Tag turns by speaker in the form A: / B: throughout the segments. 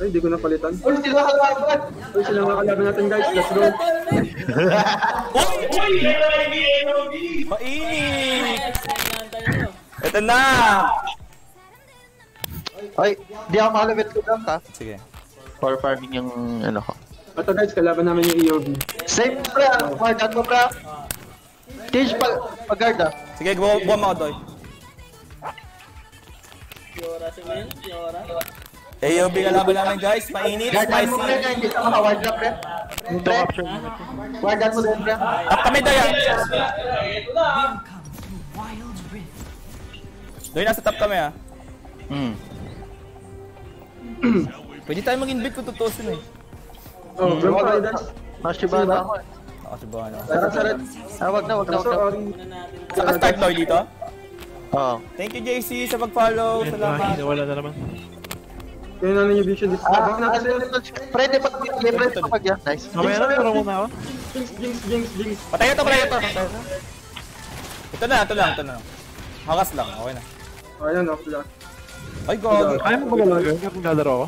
A: Ay, hindi ko napalitan.
B: Uy, sila kalaban!
A: Uy, sila mga kalaban natin guys. Let's go.
C: Mainit! Ito na!
B: Ay, di ako makalevel ko lang ka.
C: Sige.
B: For farming yung ano ko.
A: Ito guys, kalaban namin yung EOB.
B: Save pre, guard mo pre. Cage pa, pag-guard ah.
C: Sige, buwa mo ako, Doy.
D: Fiora si Men, Fiora.
C: AOB kalaban namin guys, mainit,
B: Guardan mo pre, hindi ka makaward na pre. Pre, guardan mo din pre.
C: Up kami, Doy ah! Doy, nasa top kami ah.
B: Hmm.
C: Pwede tayo mag-invite kung tutusin eh.
A: Oh, bro, guys.
B: Nashiba na ako eh.
C: Nakasibahan ako.
B: Sarap, sarap. Ah, wag na, wag na, wag na.
C: Saka start Doy dito.
B: Oo.
C: Thank you JC sa pag-follow. Salamat.
E: Wala na naman.
A: Kaya na yung vision dito.
B: Ah,
A: Abang natin sila.
B: pre, di pag pag yan. Nice.
E: Mamaya na, pero muna ako.
A: Jinx, jinx, jinx, jinx.
C: Patay ito, patay ito. Ito. Na, ito lang, ito na. Hakas lang, okay na.
A: Ayan, off lang.
C: Ay, gago.
E: Kaya mo ba galaw gawin kapag naglalaro ako?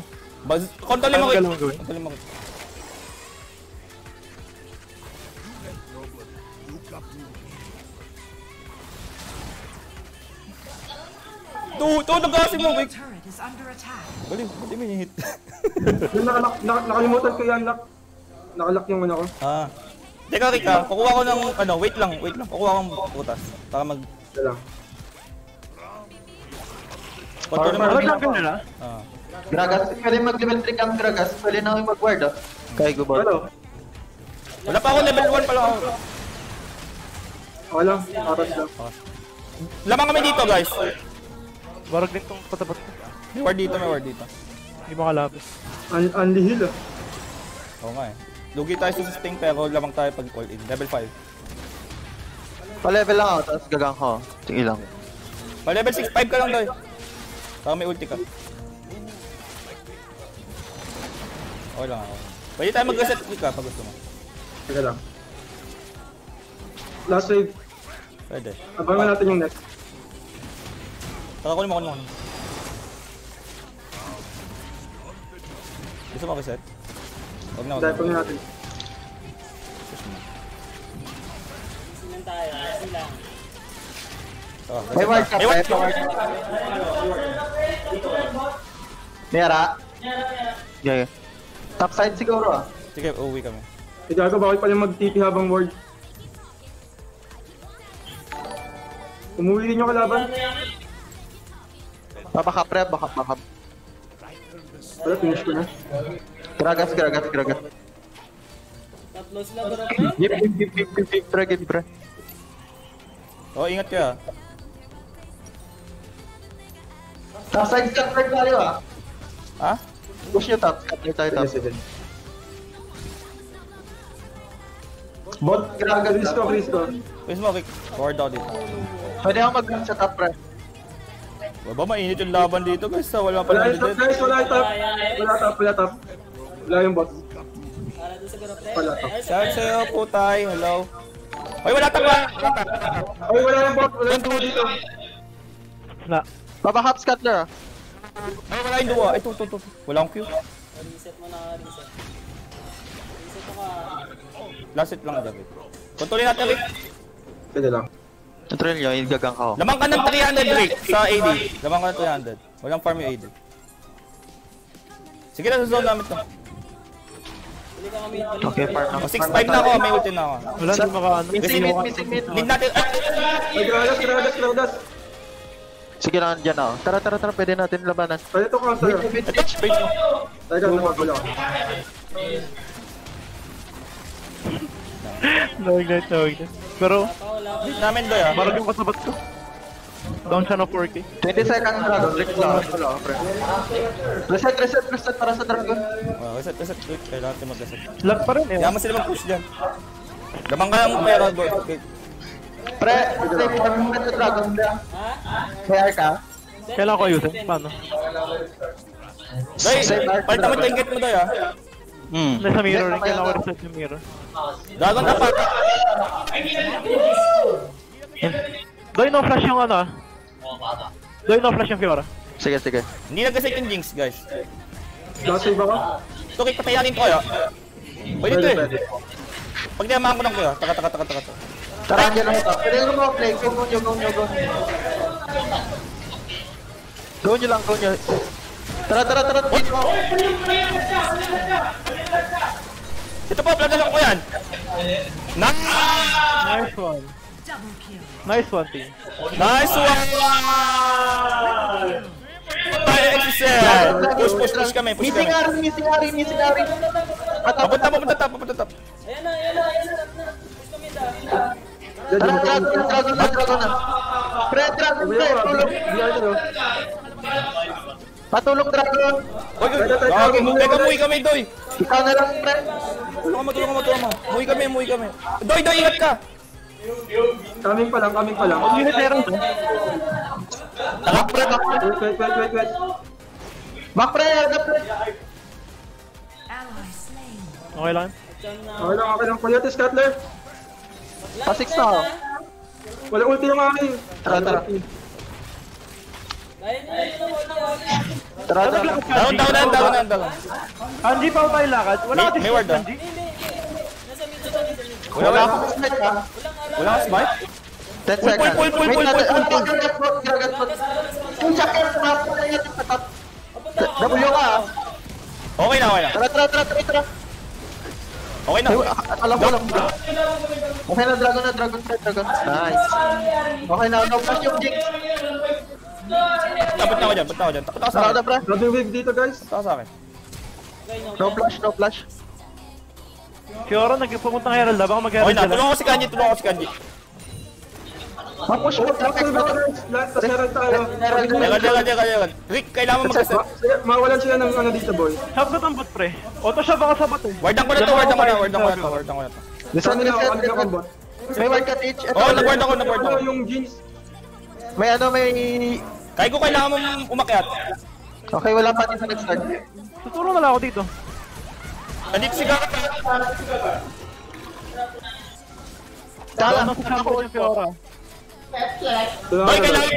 C: Kontrolin mo
E: Ano gawin?
C: Kontrolin mo kit. Tu, tu, nagkasi mo, wait.
F: Is under attack.
C: Galing, hindi mo hit.
A: Yung nakalak, nak- nakalimutan ko yan, nak. Nakalak yung ano ko.
C: ah. Teka, Rika, kukuha ko ng, ano, wait lang, wait lang. Kukuha kong putas. Para mag,
A: Ito lang.
C: kontrolin mo.
E: Ano
C: kit.
E: champion nila?
C: Ah.
B: Gragas, pwede mag-level 3 kang Gragas. Pwede na ako mag-guard ah. Kaya ko ba?
A: Ano?
C: Wala pa ako, level 1 pa lang ako.
A: Lang, aras lang.
C: Lamang kami dito, guys.
E: Barag din tong patapat ko.
C: May ward dito, may ward dito.
E: Hindi makalapis.
A: Un unlihil ah.
C: Oo nga eh. Lugi tayo sa sustain pero lamang tayo pag all in. Level 5.
B: Pa-level lang ako, tapos gagang ko. Sige lang.
C: Pa level 6, 5 ka lang doy. Saka may ulti ka. Okay lang ako. Pwede tayo mag-reset click ka pag gusto mo.
A: Teka lang. Last wave.
C: Pwede.
A: Abangan natin yung next.
C: Saka kunin mo, kunin mo. Gusto mo reset? Huwag na, huwag na.
A: pag natin.
D: Sinan tayo, easy lang.
C: Saka,
B: May ward ka,
C: May ward
B: ka. Mera. Yeah, yeah. Top side siguro ah.
C: Sige, uuwi kami.
A: Eh, gago, bakit pala mag-TP habang ward? Umuwi din yung kalaban.
B: Baka pre, baka baka.
A: Ko na.
B: Gragas, gragas, gragas.
D: Tatlo sila bro.
B: Gip, gip, gip, gip, gip, gip, pre, pre.
C: Oh, ingat ka.
B: Top side cut pre tayo ah.
C: Ha?
B: Push nyo top, cut nyo tayo top. Bot,
A: Chris ko.
C: Pwede mo, Rick. Forward ako dito.
B: Pwede ako mag sa top pre.
C: Baba, mainit yung laban dito guys. ah. Wala pa
A: Wala yung top, guys. Wala yung top. Wala top, wala top. Wala yung bot. Wala top.
C: Shout sa'yo, putay. Hello. Ay, wala tagwa.
A: Ay, wala yung bot. Wala yung duo dito.
E: Na.
B: Baba hop scuttler ah.
C: Ay, wala yung duwa. Ay, ito, ito, ito. Wala akong Q.
D: reset mo na, reset. Reset mo ka.
C: Last hit lang, David. Kontrolin natin, Rick.
A: Sige lang.
B: Control nyo, yung gagang ko.
C: Lamang ka ng 300, Rick, sa AD. Lamang ka ng 300. Walang farm yung AD. Sige na, sa zone namin to.
D: Ka.
B: Okay, farm
C: O, 6-5 na ako, may ulti na ako.
E: Wala din makaano.
B: Missing mid, missing mid.
C: Need natin!
A: Ay, gragas, gragas, gragas.
B: Sige lang, dyan ako. Tara, tara, tara, pwede natin labanan.
A: Pwede to counter.
B: Wait, wait,
C: Ito, wait mo.
A: Teka, namagulo ako.
E: No ignite, no ignite. Pero,
C: namin doy, ah.
E: barag yung katapat ko. Down siya ng 4k.
B: 20 seconds dragon, Rick lang. Wala, pre. Reset, reset, reset para sa dragon.
C: Oh, reset, reset, Rick. Kailangan natin mag-reset.
E: Lag pa rin eh.
C: Kaya mo sila mag-push dyan. Lamang ka ng pera, go. Okay.
B: Pre, stay farm mo sa dragon. Kaya ka?
E: Kailangan ko ayusin. Paano?
C: Doy, palta mo tingkit mo doy, ah.
B: Hmm.
E: Nasa mirror rin. Kailangan ko reset yung mirror.
C: Dragon na part.
E: Doy, no flash yung ano ah. Doy, no flash yung Fiora.
B: Sige, sige.
C: Hindi nag-reset yung Jinx, guys.
A: Last save ako.
C: Tukik, patayanin ko kayo. Pwede to eh. Pag tinamaan ko lang kayo, taka, taka, taka, taka. taka.
B: Tara, andyan lang ito. Pwede ko mga play. Go, go go nyo, go. Go nyo lang, go nyo. Tara, tara, tara. Dito.
C: Ito po, plagalan ko yan. Nice!
E: Nice one. Nice one, team.
C: Nice one! Tayo, Exocet! Push, push, push kami, push
B: Missing. Ari, missing Ari, missing Ari. Atap,
C: Papunta, papunta top, papunta.
D: Ayan na, ayan na, ayan na. Push kami.
A: Dead,
B: Tara, tara, dragon na, dragon na. Pre, dragon, pre, tulog. Patulog, dragon.
C: Uy, uy, gagi, teka, muwi kami, Doy.
B: Ikaw na lang, pre.
C: Tulungan mo, tulungan mo, tulungan mo. Muwi kami, muwi kami. Doy, Doy, ingat ka!
A: Coming pa lang, coming pa lang.
E: Unit meron to.
B: Back, pre, back, pre.
A: Wait, wait, wait, wait, wait.
B: Back, pre, back, pre.
E: Okay lang.
A: Okay lang, okay lang. Kuya, Scattler.
B: Pa-six na ako.
A: Wala ulti yung akin.
B: Tara, tara. Tara, tara.
C: Down, down, down, down, down, down.
E: Anji, pa tayo lakad. Wala ka
C: may ward, ah.
E: Anji.
C: Wala,
B: Wala akong smite, ha.
C: Wala kang smite?
B: 10
C: Pull,
B: seconds.
C: pull, pull, pull,
B: natin.
C: pull,
B: Ah,
C: pull.
B: Fruit. Kung siya kayo, tumapo na yan sa top. W ka, ha.
C: Okay na, okay na.
B: Tara, tara, tara, tara.
C: Okay na.
B: Ah, alam ko lang. Okay na, dragon na, dragon na, dragon. Nice. Okay na, no flash yung Jinx.
C: Tapos na ako dyan, punta ako dyan. Punta ako sa akin.
B: na,
A: wave dito, guys.
C: Ako sa akin.
B: No flash, no flash.
E: Fiora, nagpupunta ng Herald. Baka mag-Herald
C: Okay na,
E: sila.
C: tulungan ko si Kanji, tulungan ko si Kanji.
B: Mapush mo,
A: Last
B: dragon
A: save ako, guys. Last, tas meron tayo.
C: Teka, teka, teka, teka. Rick, kailangan mo mag-reset.
A: Ma- Mawalan sila ng ano dito, boy.
E: Help ko tang bot, pre. Auto siya baka sa bot eh.
C: Wardan ko na to, wardan ko na, wardan ko na to, wardan ko na to.
B: Reset,
A: Ano na,
B: reset,
A: ano na,
B: reset.
A: combo.
B: May ward ka, Teach. Ito,
C: Oh, nag-ward ako, nag-ward
A: Ano
C: ako.
A: yung jeans?
B: May ano, may...
C: Kaya ko kailangan mong umakyat.
B: Okay, wala pa dito nag-start.
E: Tuturo na lang ako dito.
C: Nandito si Gara.
B: Tala,
E: Ano sa sample yung Fiora?
C: Boy, kailangan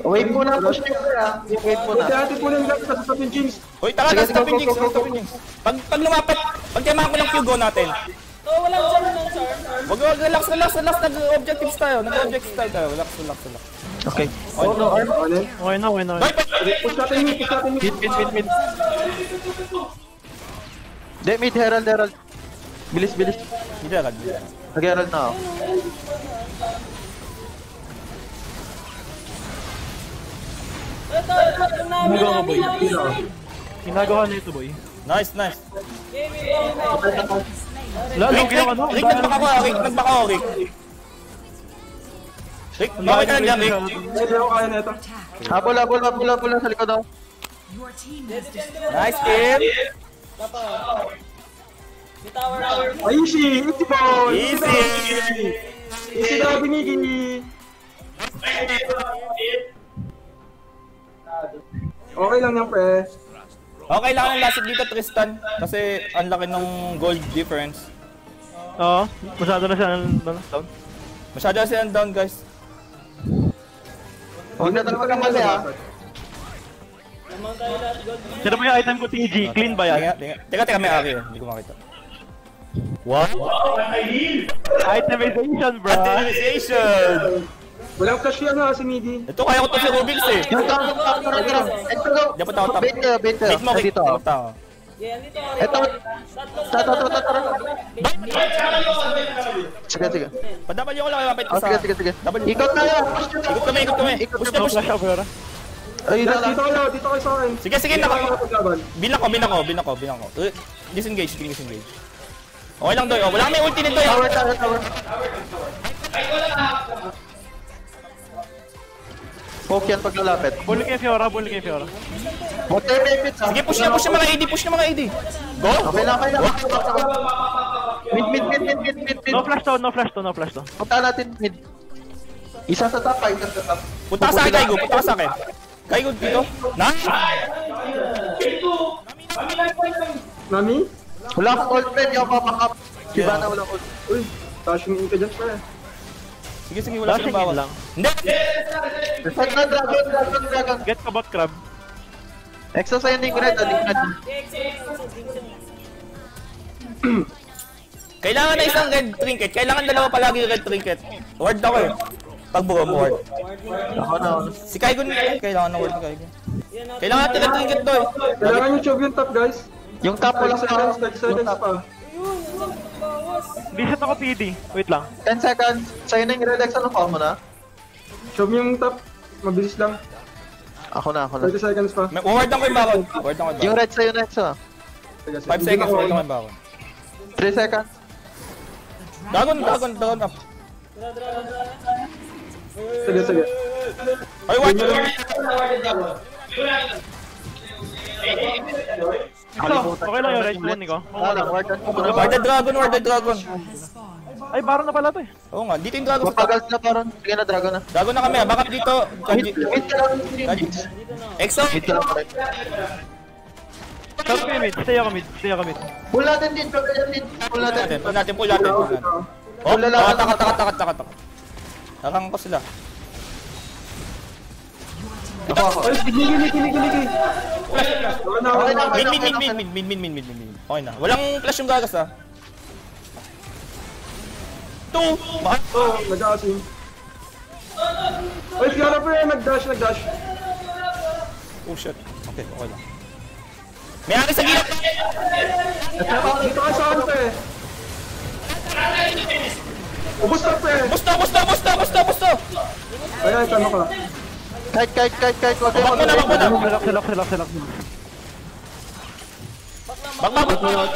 B: Wave mo na, push nyo, ha. Wave mo na.
A: Natin po lang guys, sa yung jeans.
C: Uy, tara,
B: go,
C: yung
B: go,
C: jinx, jinx. Pag, pag lumapit, pag tiyamaan ko ng Q, go natin.
D: So, walang charm, walang charm.
C: Wag, wag, relax, relax, relax, nag-objectives tayo, nag-objectives tayo tayo, relax, relax, relax.
B: Okay.
C: Oh, no.
A: Ano?
E: Okay na, okay na.
C: Boy, boy,
A: Push natin mid, push natin mid.
E: Mid, mid, mid, mid.
B: De, mid, herald, herald. Bilis, bilis.
C: Hindi agad, hindi agad.
B: Nag-herald na ako.
D: Ito, ito, ito, nami,
E: Ginagawa
D: nami,
E: boy.
D: nami, nami.
E: Ginagawa na ito, boy.
C: Nice, nice.
E: Lalo,
C: Rick, Rick,
E: ano?
C: Rick, nagbaka ko, Rick, nagbaka ko, Rick. Rick, bakit ka nandiyan, Rick?
A: Hindi ako kaya na ito.
B: Habol, habol, habol, habol sa likod ako.
C: Nice, team.
D: Dapat. May tower, tower.
A: Ay, easy! Easy boy!
C: Easy.
A: Easy na binigi! Okay lang yan, pre.
C: Okay lang ang last hit dito, Tristan. Kasi ang laki ng gold difference.
E: Oo, masyado na siya down.
C: Masyado na silang down, guys.
B: Huwag na tayo magkamali, ha.
D: Gold.
E: Sino ba yung item ko, TG? Clean ba yan?
C: Teka, teka, may ari. Hindi ko makita. What?
E: Itemization, bro.
C: Optimization!
A: Walang flash yan ha, si Miggy.
C: Ito, kaya ko to si Rubik's eh.
B: Tara, tara. Ito, go.
C: Di ba tao, tao?
B: Bait bait.
C: Wait mo.
B: Dito, ako.
C: Ito, ako.
B: Ito. Tara, tara, tara. Sige, sige.
C: Pa-W ko lang
B: Oh,
C: sa...
B: sige, sige, sige. Ikot tayo. Push nyo.
C: Ikot kami, ikot kami. Push na, push na.
E: ako,
B: na lang.
A: Dito kayo, dito kayo sa akin.
C: Sige, sige, naka... Bilang ko, bilang ko, bilang ko, bilang ko. Eh, Disengage, disengage. Okay lang, Doy. Oh, wala kami ulti nito.
B: Tower, tower, tower. Poke yan pag lalapit.
E: Bully kay Fiora, bully kay Fiora.
B: Mote, benefit, ha.
C: Sige, push na, push na mga AD, push na mga AD. Go!
B: Okay lang, okay lang. Mid, mid, mid, mid, mid, mid, mid.
E: No flash to, no flash to, no flash to.
B: Punta natin mid. Isa sa top, ha, isa sa top.
C: Punta ka sa akin, Kaigo. Punta ka sa akin. Kaigo dito. Nice!
A: Nami?
B: Wala akong ult, friend. Yung papakap. Si Bana wala ult.
A: Uy, tashing in ka dyan, pre.
C: Sige, sige, wala
E: Flashing
C: silang bawas.
E: in lang.
C: Hindi!
B: Na, dragon, dragon, dragon.
E: Get ka bot crab.
B: Exo sa'yo na yung red, yung red.
C: Kailangan na isang red trinket. Kailangan dalawa palagi red trinket. Ward ako eh. Pag buo mo ward.
B: Ako na, ako na.
C: Si Kaigon, kailangan ng ward ni Kaigon. Kailangan natin red trinket to eh.
A: Kailangan yung choke yung top, guys.
B: Yung
A: 5
B: lang sa
A: 5 seconds pa.
E: Reset ako PD. Wait lang.
B: 10 seconds. Sa'yo na yung red Exo, ano mo na?
A: Choke yung top. Mabilis lang.
B: Ako na, ako na.
A: 30 seconds pa.
C: May- Ward ako yung bakon. Ward ako yung
B: Yung
C: bakon.
B: red sa'yo na Exo.
C: 5
A: Sige, sige. Hindi
C: seconds,
A: na
C: ward ako
A: ako-
C: yung bakon.
B: 3 seconds.
C: Dragon, dragon, dragon up.
A: Sige, sige.
C: Ay, ward!
E: So, okay lang yung right lane ko.
B: Ko.
C: Ward the dragon, ward the dragon.
E: Ay, baron na pala to eh.
C: Oo nga, dito yung dragon.
B: Mapagal na parang. Sige na, dragon na.
C: Dragon na kami ah, backup dito.
B: Wait ka lang.
C: Exo.
B: Wait ka lang.
E: Stop kayo mid. Stay ako mid. Stay ako mid.
B: Pull natin din, pull natin din. Pull natin.
C: natin, pull natin, pull natin, pull natin. Oh,
B: Wala lang.
C: taka, taka, taka, taka, taka, taka. Takang ko sila.
B: Ako, ako.
A: Ay, gini, gini, gini, gini, gini. Wala na, wala
B: Okay
A: na.
B: na.
C: Mid, mid, mid, mid, mid, mid, mid, mid. Okay na. Walang flash yung gagas ah. Two! Bakit?
A: Oh, nag-aasin. Ay, Fiona pa yan. Nag-dash, nag-dash.
C: Oh shit. Okay, okay lang. May aki sa gilid!
A: Dito ka sa ano, pre. Ubus na, pre.
C: Busto, busto, busto, busto, busto!
A: Ayan, tama ka.
B: Kahit, kahit, kahit, kahit. Wag kayo
C: Bak mo na, bak mo na!
E: Relax, relax, relax, relax.
C: Bak, bak, bak!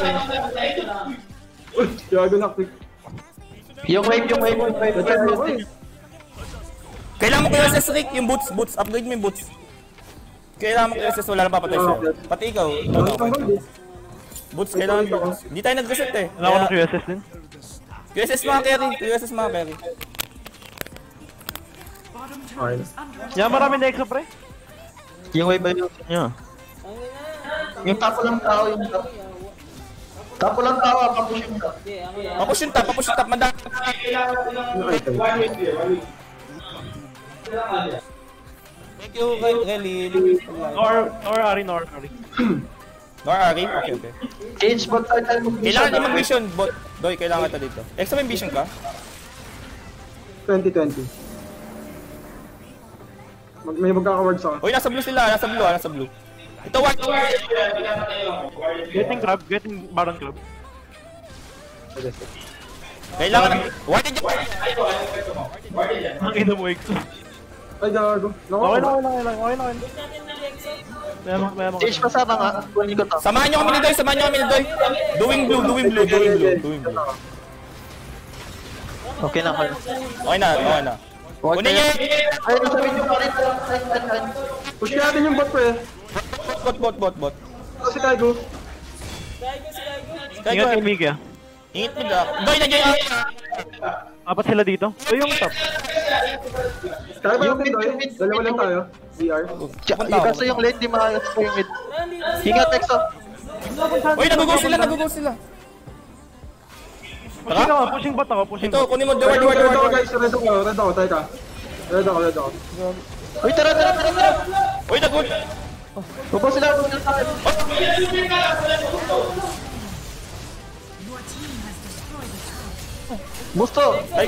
A: Uy, gago na.
B: Yung wave, yung wave, yung wave.
C: Kailangan mo kayo SS Rick, yung boots, boots, upgrade mo yung boots. Kailangan mo kayo SS, wala na papatay sa'yo. Pati ikaw,
A: eh?
C: boots, kailangan boots. Hindi tayo nag-reset eh.
E: Wala ako ng QSS din.
C: QSS mga carry, QSS mga carry.
A: Okay.
E: Yan, marami na exo pre.
B: Yung wave ba yung nyo? Yung tapo lang tao, yung tapo. Tapo lang tao, ah, papush yung tao.
C: Papush yung top, papush yung.
A: Ano item?
C: Thank you, kay Relly.
E: Or, or Ari, nor Ari.
C: Nor Ari? Okay, okay.
B: Change bot tayo tayo mag
C: Kailangan niya mag-vision, bot. Doy, kailangan ito dito. Extra may vision ka?
A: 2020. Mag may magkaka-word sa akin.
C: Uy, nasa blue sila, nasa blue, ah, nasa blue. Ito, white.
E: Getting crab, getting baron crab.
C: Kailangan, white dyan.
E: Ang ina mo exo.
A: Ay, gago.
E: Okay na, okay na, okay na, okay na. okay na. May mga, may mga.
B: Change pasama nga, kunin ko to.
C: Samahan niyo kami ni Doy, samahan niyo kami ni Doy. Doing blue, doing blue, doing blue, doing blue.
B: Okay na, okay na.
C: Okay na, okay na.
B: Huwag
C: Kunin niya!
B: Ayun, sabi niyo pa rin.
A: Push natin yung bot ko eh.
C: Bot, bot, bot, bot.
A: Ito si
C: Taigo.
E: Taigo,
C: si
E: Taigo. Ingat eh.
C: kay Ingat mo daw. Boy, nandiyan yung area.
E: Apat sila dito. O yung top.
A: Tayo ba
B: yung mid,
A: Doy? Dalawa lang tayo. VR.
B: Kaso yung late, di makakaspo yung mid. Ingat, Exo.
C: Uy, nag-go sila, nag-go sila.
E: Pushing ako, pushing bot ako, pushing
C: Ito,
E: bot.
C: kunin mo, the word,
A: Red
C: the word, the
A: ako, guys. Red ako, red ako. Teka. Red ako, red ako.
B: Uy, tara, tara, tara, tara.
C: Uy, nag-good.
B: Upo sila, upo sila sa akin. Gusto.
C: Ay,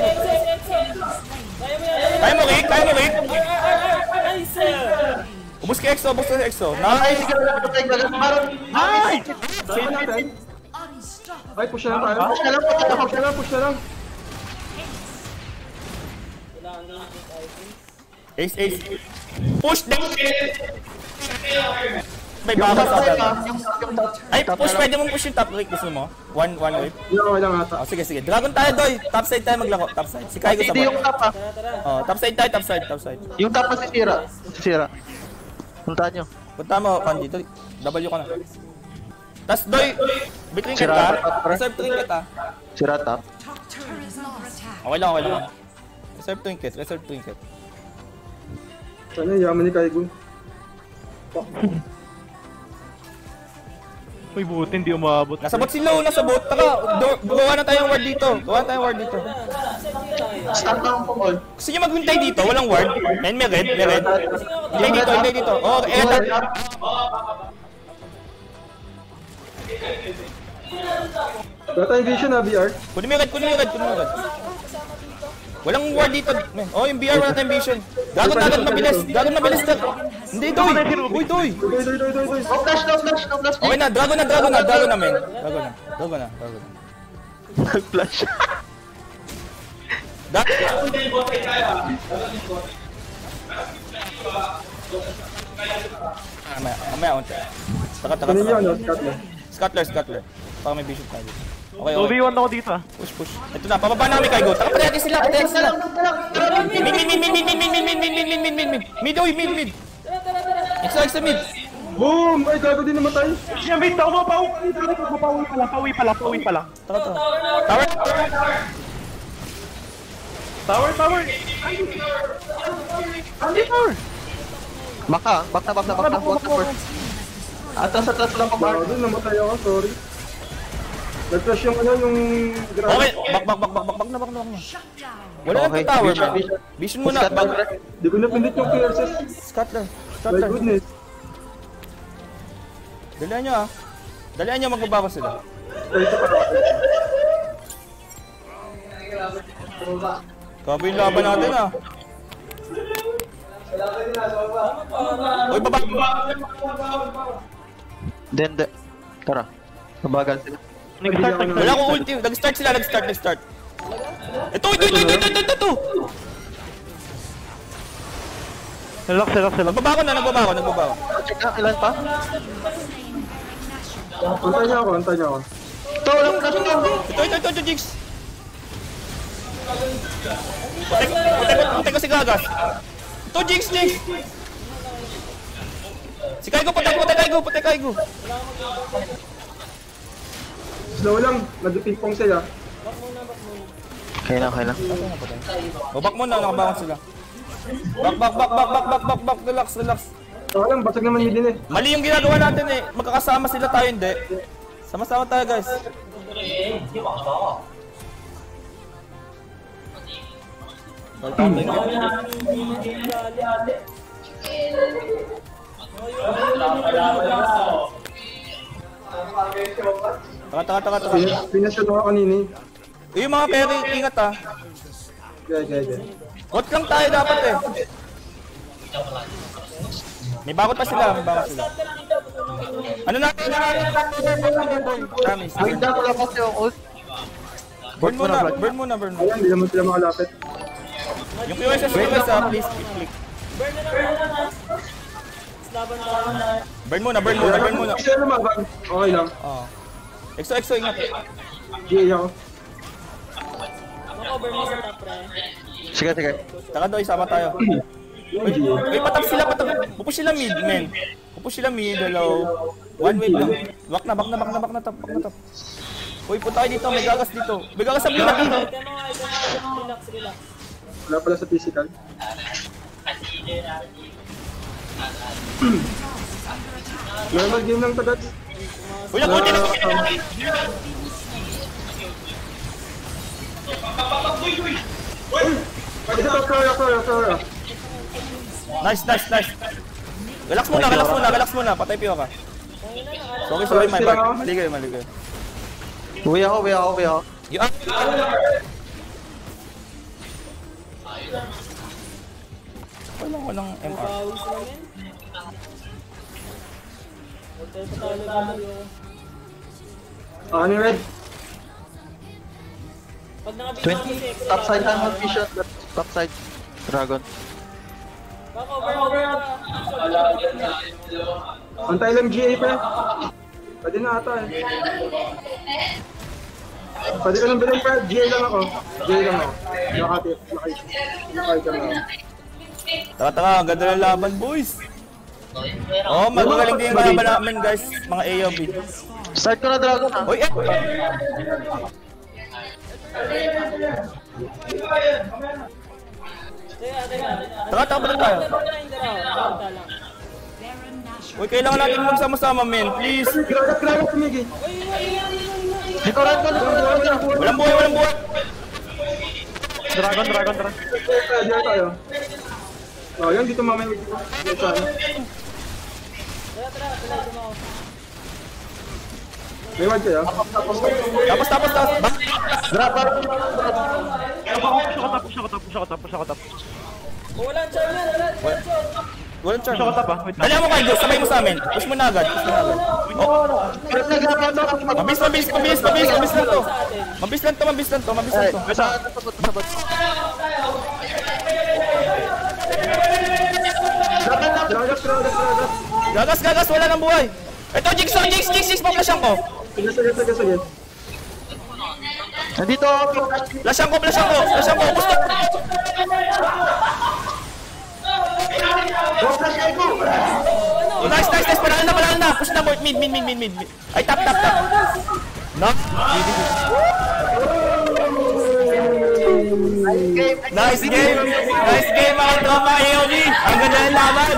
C: kaya mo, Rick, kaya mo, Rick. Ubus ka EXO, ubus ka EXO.
B: Ay,
C: Nice.
B: sige, Ay!
A: Push na lang tayo.
B: Push na lang, push na lang.
A: Push na lang, push na lang.
C: Ace, ace. Push them. May baka sa
B: Yung
C: dami.
B: yung yung top.
C: Ay, push, pwede mong push yung top Rick. Gusto mo? One, one wave.
A: Hindi ako lang ata.
C: Oh, sige, sige. Dragon tayo, Doy. Top side tayo maglako. Top side. Si Kaigo sa
B: Hindi yung top ah.
C: Oh, top side tayo, top side, top side.
B: Yung top masisira. Masisira. Puntaan nyo.
C: Punta mo, Kanji. Doy, W ka na. Tas, Doy, bitring
B: Sira
C: ka.
B: ka, pre.
C: Reserve trinket ah.
B: Sira top.
C: Okay lang, okay lang. Reserve trinket, reserve trinket.
A: Sana yaman ni Kaigo.
E: Uy, buti hindi umabot.
C: Nasa bot si Low, nasa bot. Taka, gawa na tayong ward dito. Gawa na tayong ward dito.
B: Start lang po all.
C: Gusto niyo maghintay dito? Walang ward? Men, may red, may red. Hintay dito, hintay dito. Oh, eh.
A: Wala tayong vision ha, VR.
C: Kunin mo yung red, kunin mo yung red, kunin mo yung red. Walang ward dito. Oh, yung BR wala tayong vision. Gagon na agad mabilis. Gagon mabilis na. Hindi, Doy. Uy, Doy.
A: Doy, doy, doy, doy.
B: No flash, no flash, no flash.
C: Okay na, dragon na, dragon na, dragon na, men. Dragon na, dragon na, dragon na.
B: Flash.
C: Da Mamaya, mamaya, unti. Taka, taka, taka.
A: ano, Scott na.
C: Scuttler, Scuttler. Baka may vision tayo. Okay, okay.
E: 2v1 ako dito ah.
C: Push, push. Ito na, pababa na kami kay Go. Taka, patay natin sila, patay natin sila. Mid, mid, mid, mid, mid, mid, mid, mid, mid, mid, mid, mid, mid, mid. Mid, oy, mid, mid. Extra, extra mid.
A: Boom! Ay, gago din namatay.
E: Siya, wait, ako mapawi. Mapawi pala, pawi pala, pawi pala.
C: Taka, taka. Tower.
E: Tower, tower. Andy, tower.
B: Baka, back na, back na, back na. Back na first. Atas, atas lang pa, Mark.
A: Gago, namatay ako, sorry. Nag-flash yung ano, yung...
C: Okay, back, back, back, back, back, back na, back na, back na. Wala
B: Okay,
C: na tower,
B: vision,
C: man.
B: vision.
C: Vision muna.
B: Scat back.
C: Back.
A: Di ko napindit yung PSS.
C: Scuttler.
A: My
C: Scuttler.
A: goodness.
C: Dalihan nyo ah. Dalihan nyo, magbabako sila. Grabe yung laban natin ah. Uy, baba!
B: Then, the... Tara. Mabagal sila.
E: Nag-start, nag-start.
C: Wala akong ulti. Nag-start sila, nag-start, nag-start. Ito, ito, ito, ito, ito, ito, ito!
E: Relax, relax, relax.
C: Nagbaba ko na, nagbaba ko, nagbaba ko.
B: Check na, ilan pa?
A: Antay niya ako, antay niya ako.
B: Ito, walang flash na.
C: Ito, ito, ito, ito, Jigs! Putek ko si Gagas. Ito, Jigs, Jigs! Si Kaigo, putek, putek, Kaigo, putek, Kaigo.
A: Slow lang, nag-ping-pong sila.
B: Okay na, okay na.
C: O, back muna, nakabangon sila. Back, back, back, back, back, back, back, back, relax, relax.
A: Saka lang, basag naman yun din eh.
C: Mali yung ginagawa natin eh. Magkakasama sila tayo, hindi. Sama-sama tayo, guys. Taka, taka, taka, taka.
A: Pin- Pinasyon ako kanina eh.
C: Yung mga carry, ingat ah.
A: Gaya, gaya, gaya.
C: What lang tayo dapat eh. May bakot pa sila, may bakot sila. Ano natin? Promise.
B: Wait na, wala kasi yung ult.
C: Burn muna, burn muna, burn muna.
A: Hindi naman sila makalapit.
C: Yung QSS request ah, please click, click.
D: Burn na lang. Laban tayo.
C: Burn muna, burn muna, burn muna.
A: Isa lumaban. Okay lang.
C: Oo. Exo, exo, ingat.
A: GA ako.
D: Maka-burn mo sa top, pre.
B: Sige, sige.
C: Taka doy, sama tayo. Uy, patap sila, patap. Pupush sila mid, men. Pupush sila mid, hello. One wave lang. Back na, back na, back na, back na, top, back na, top. Uy, punta kayo dito, may gagas dito. May gagas sa
D: mga relax, relax.
A: Wala pala sa physical. Normal game lang tagad.
C: Uy,
A: Flora, Flora, Flora.
C: Nice, nice, nice. Relax muna, relax muna, relax muna. Patay piyo ka. Sorry, sorry, my bad. Mali kayo, mali kayo.
B: Uwi ako, uwi ako, uwi ako.
C: Ah! Wala ko ng MR.
A: ano red?
D: Pag nakabit
B: 20.
D: namin eh.
B: Top side lang mag vision. Top side. Dragon.
D: Baka over over
A: Antay lang GA pa. Pwede na ata eh. Pwede ka lang bilhin pa. GA lang ako. GA lang ako. Nakatip. Nakatip. Nakatip ako.
C: Taka, taka, ang ganda ng laban, boys. Oh, magagaling din yung kalaban namin guys, mga AOB.
B: Start ko na dragon ha.
C: Uy, eh! Tara,
D: tapos na tayo.
C: Uy, kailangan natin magsama-sama, men. Please.
B: Likuran ko, likuran ko.
C: Walang buhay, walang buhay.
E: Dragon, dragon, dragon.
A: Oh, yan dito mamaya. Dito. May word kayo?
C: Tapos, tapos, tapos.
B: Drop, drop.
E: Push ako push ako push ako push ako top.
D: Oh, wala ang charm yan, wala ang charm.
C: Walang charm.
E: Push ako ah,
C: Dali mo kayo, sabay mo sa amin. Push mo na agad, push mo na agad. Mabilis, mabilis, mabilis, mabilis, mabilis lang to. Mabilis lang to, mabilis lang to, mabilis lang to.
B: Sa, sabot, sabot.
A: Dragas, dragas, dragas.
C: Gagas, gagas, wala nang buhay. Ito, Jigsaw, Jigs, Jigs, Jigs, pa-flashan ko.
B: Nandito ako.
C: Flashan ko, flashan ko, flashan ko. Gusto. Oh, nice, nice, nice. Panalo na, panalo na. Push na. Mid, mid, mid, mid. Ay, tap, tap, tap. No. Nice game! Nice game mga tropa AOD! Ang ganda ng laban!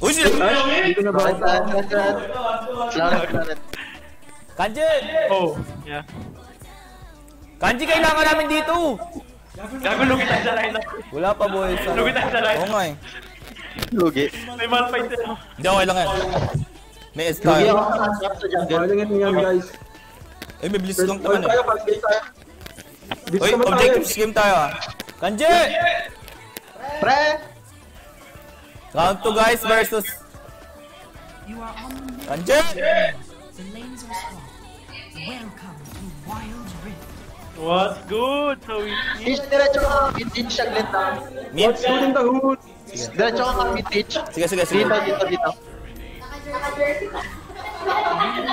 C: Uy, sila!
A: Dito na ba?
C: Kanji!
E: Oh, yeah.
C: Kanji, kailangan namin dito!
E: Gago lugitan sa lineup.
C: Wala pa boy. Sa...
E: Lugitan sa
C: Oo
E: lineup.
C: nga eh.
B: Lugi.
E: May malfight din. oh.
C: Hindi, okay lang yan. May S
B: Lugi
C: tayo.
B: ako sa jungle.
A: Niyo yan, guys.
C: Eh, may
A: First
C: lang naman
A: tayo,
C: eh.
A: first game tayo.
C: Uy, ah. Kanji!
B: Pre!
C: Round 2 guys versus... Kanji!
E: What's good? So easy.
B: Teach, diretso ka. Mid-teach saglit.
C: Mid?
A: What's good in the hood?
B: Diretso ka mid-teach.
C: Sige, sige, sige.
B: Dito, dito, dito.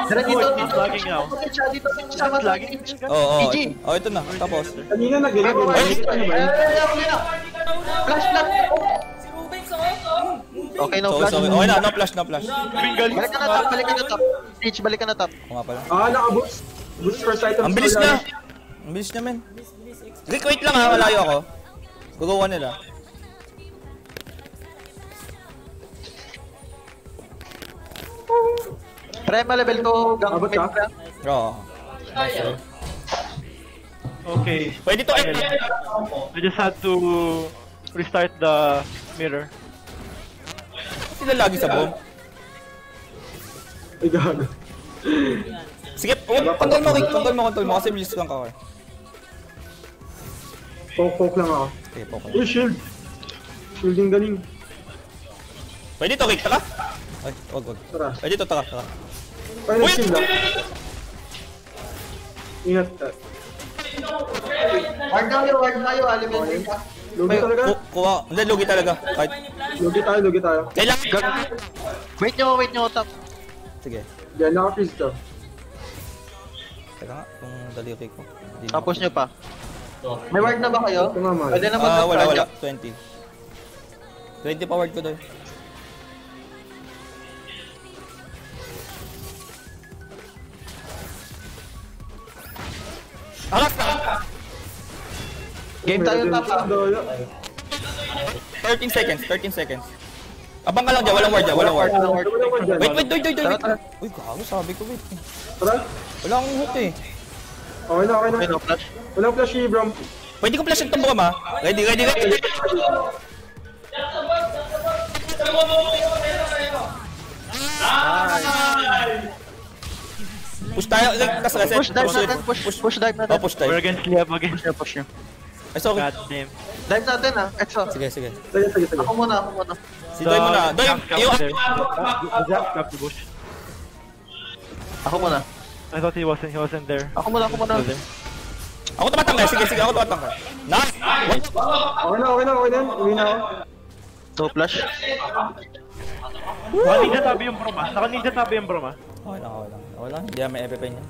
B: Dito,
E: Oh,
B: dito.
E: it's lagging now.
B: Dito siya, dito. Sama sa
E: Lagging.
C: Oo, oh, ito na. Tapos.
A: Kanina nag-ilag.
B: Ay,
A: Ano.
B: Flash, flash.
D: Si Rubens, oh!
B: Okay, no
C: So,
B: flash.
C: so, okay na, no flash, no flash.
B: Balik ka na top, balik ka na top. Teach, balik ka na top.
C: Oo nga pala.
A: Ah, naka-boost. Boost first item.
C: Ang bilis na! Ang bilis niya, men. Rick, wait lang ha, malayo ako. Gugawa nila.
B: Pre, ma-level 2. Gang
A: Abot ka?
C: Oo.
E: Okay.
C: Pwede to eh.
E: I just had to restart the mirror.
C: Sila lagi sa bomb.
A: Ay, gago.
C: Sige, control mo. Control mo, control mo. Kasi bilis lang ka. eh.
A: Poke-poke lang ako.
C: Okay, poke.
A: Uy, shield. Shielding galing.
C: Pwede to, Rick. Taka. Ay, wag, wag.
A: Tara.
C: Pwede to, taka, taka.
A: Ay, ah. Ingat. ah.
B: Ward na kayo, ward na kayo. 3 ka.
A: Lugi talaga.
C: Ku- Kuha. Hindi, lugi talaga. Kahit.
A: Lugi tayo, lugi tayo.
C: Kailangan.
B: Wait nyo, wait nyo, top.
C: Sige.
A: Yan, naka-freeze to.
C: Teka nga, kung daliri ko.
B: Tapos nyo pa. May ward na ba kayo?
A: Ito nga, man.
B: Pwede na
C: Ah, wala, wala.
B: mag-project.
C: 20. 20 powered ko doon. Alak na!
B: Game tayo top ah.
A: Dolo.
C: 13 seconds, 13 seconds. Abang ka lang dyan, walang ward dyan, walang ward. Wait, wait, wait, wait, wait. Uy, gago, sabi ko, wait.
A: Tara.
C: Wala akong hook eh.
A: Okay na, okay na. Walang flash si Brom.
C: Pwede ko flash yung tumbo ma. Ready, ready, ready. Push tayo, tas reset.
B: Push dive natin, push, push, push dive natin.
C: Oh, push tayo.
E: We're against Liam again.
B: Push nyo, push nyo.
C: Ay, sorry.
E: God damn.
B: Dive natin ah, Exo.
C: Sige, sige.
A: Sige, sige, sige.
B: Ako muna, ako muna.
C: Si Doy mo na. Doy.
E: The jump grab the bush.
B: Ako muna.
E: I thought he wasn't, he wasn't there.
B: Ako muna, ako muna.
C: Ako tumatanggal. Sige, sige, ako tumatanggal. Nice!
A: Okay na, okay na, okay na. Uwi na ako.
B: No flash.
E: Naka-ninja tabi yung bro ma. Naka-ninja tabi yung bro ma.
C: Okay lang, okay lang. Lang, hindi may FP niya.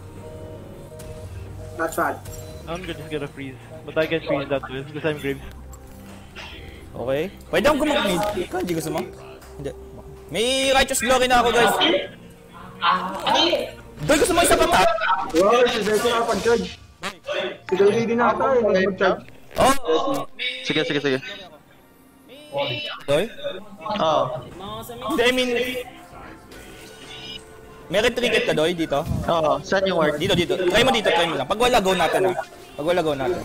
A: Not bad.
E: I'm just gonna freeze. But I can freeze that too, because I'm Graves.
C: Okay. Pwede akong gumag-mid. Ikaw, hindi gusto mo? Hindi. May righteous glory na ako, guys. Doy, gusto mo isa pa top?
A: Wow, si Zeko nakapag-charge. Si Dory din nata eh, nag-charge.
C: Oh!
B: Sige, sige, sige.
C: Doy?
B: Oo.
D: Mid.
C: Hindi, I mean... May retreat ka, Doy, dito?
B: Oo, saan yung ward?
C: Dito, dito. Try mo dito, try mo lang. Pag wala, go natin, ha? Pag wala, go natin.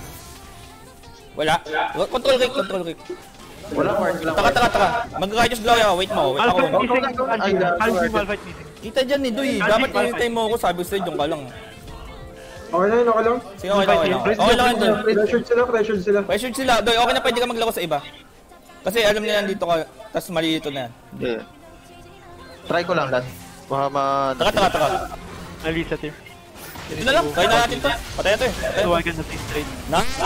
C: Wala? Control kick, control kick.
B: Walang ward,
C: Taka, taka, taka. Mag-righteous glory ako. Wait mo, wait ako.
E: Kanji.
B: God.
E: Kanji, Malphite missing.
C: Kita dyan ni Doy. Dapat hinintay mo ako. Sabi ko sa'yo, dyan ka lang.
A: Okay na yun, okay lang.
C: Sige, okay lang, okay lang. Okay lang, Doy.
A: Pressured sila, pressured sila.
C: Pressured sila. Doy, okay na pwede ka maglaro sa iba. Kasi alam nila dito ka, tapos malilito na yan.
B: Yeah. Try ko lang, last. Baka ma...
C: Taka, taka, taka.
E: Nalisa team.
C: Ito na lang, kaya na natin to. Patay na to eh. Patay na.
E: I can assist trade.
C: Nice!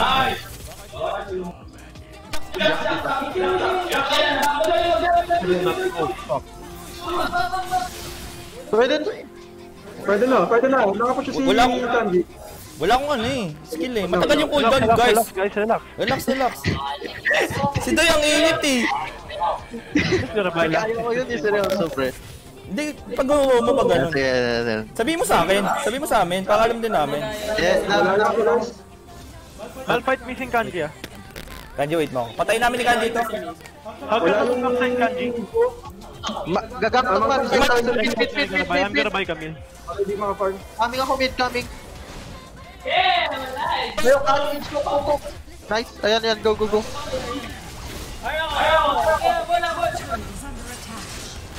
B: Pwede to eh.
A: Pwede na, pwede na. Nakapush si
C: Wala akong-
A: Kanji.
C: Wala akong ano eh. Skill eh. Matagal yung cooldown, guys.
E: relax, guys, relax.
C: Relax, relax. Si Doy ang init eh.
B: Kaya ko yun, yung seryoso, pre.
C: Hindi, pag mo mo pag ganun.
B: Sige, sige.
C: Sabihin mo sa akin. Sabihin mo sa amin. Para alam din namin.
B: Yeah, na,
A: na guys.
E: Malphite missing Kanji ah.
C: Kanji, wait mo. Patayin namin ni Kanji ito.
E: Can I backside Kanji?
B: man. Fit, fit, fit, fit, fit,
E: I'm gonna buy, I'm
B: fit.
E: gonna buy Camille.
A: Hindi makafarm.
B: Coming ako, mid coming. Ayaw, coming, go, go, go. Nice, ayan, ayan, go, go, go.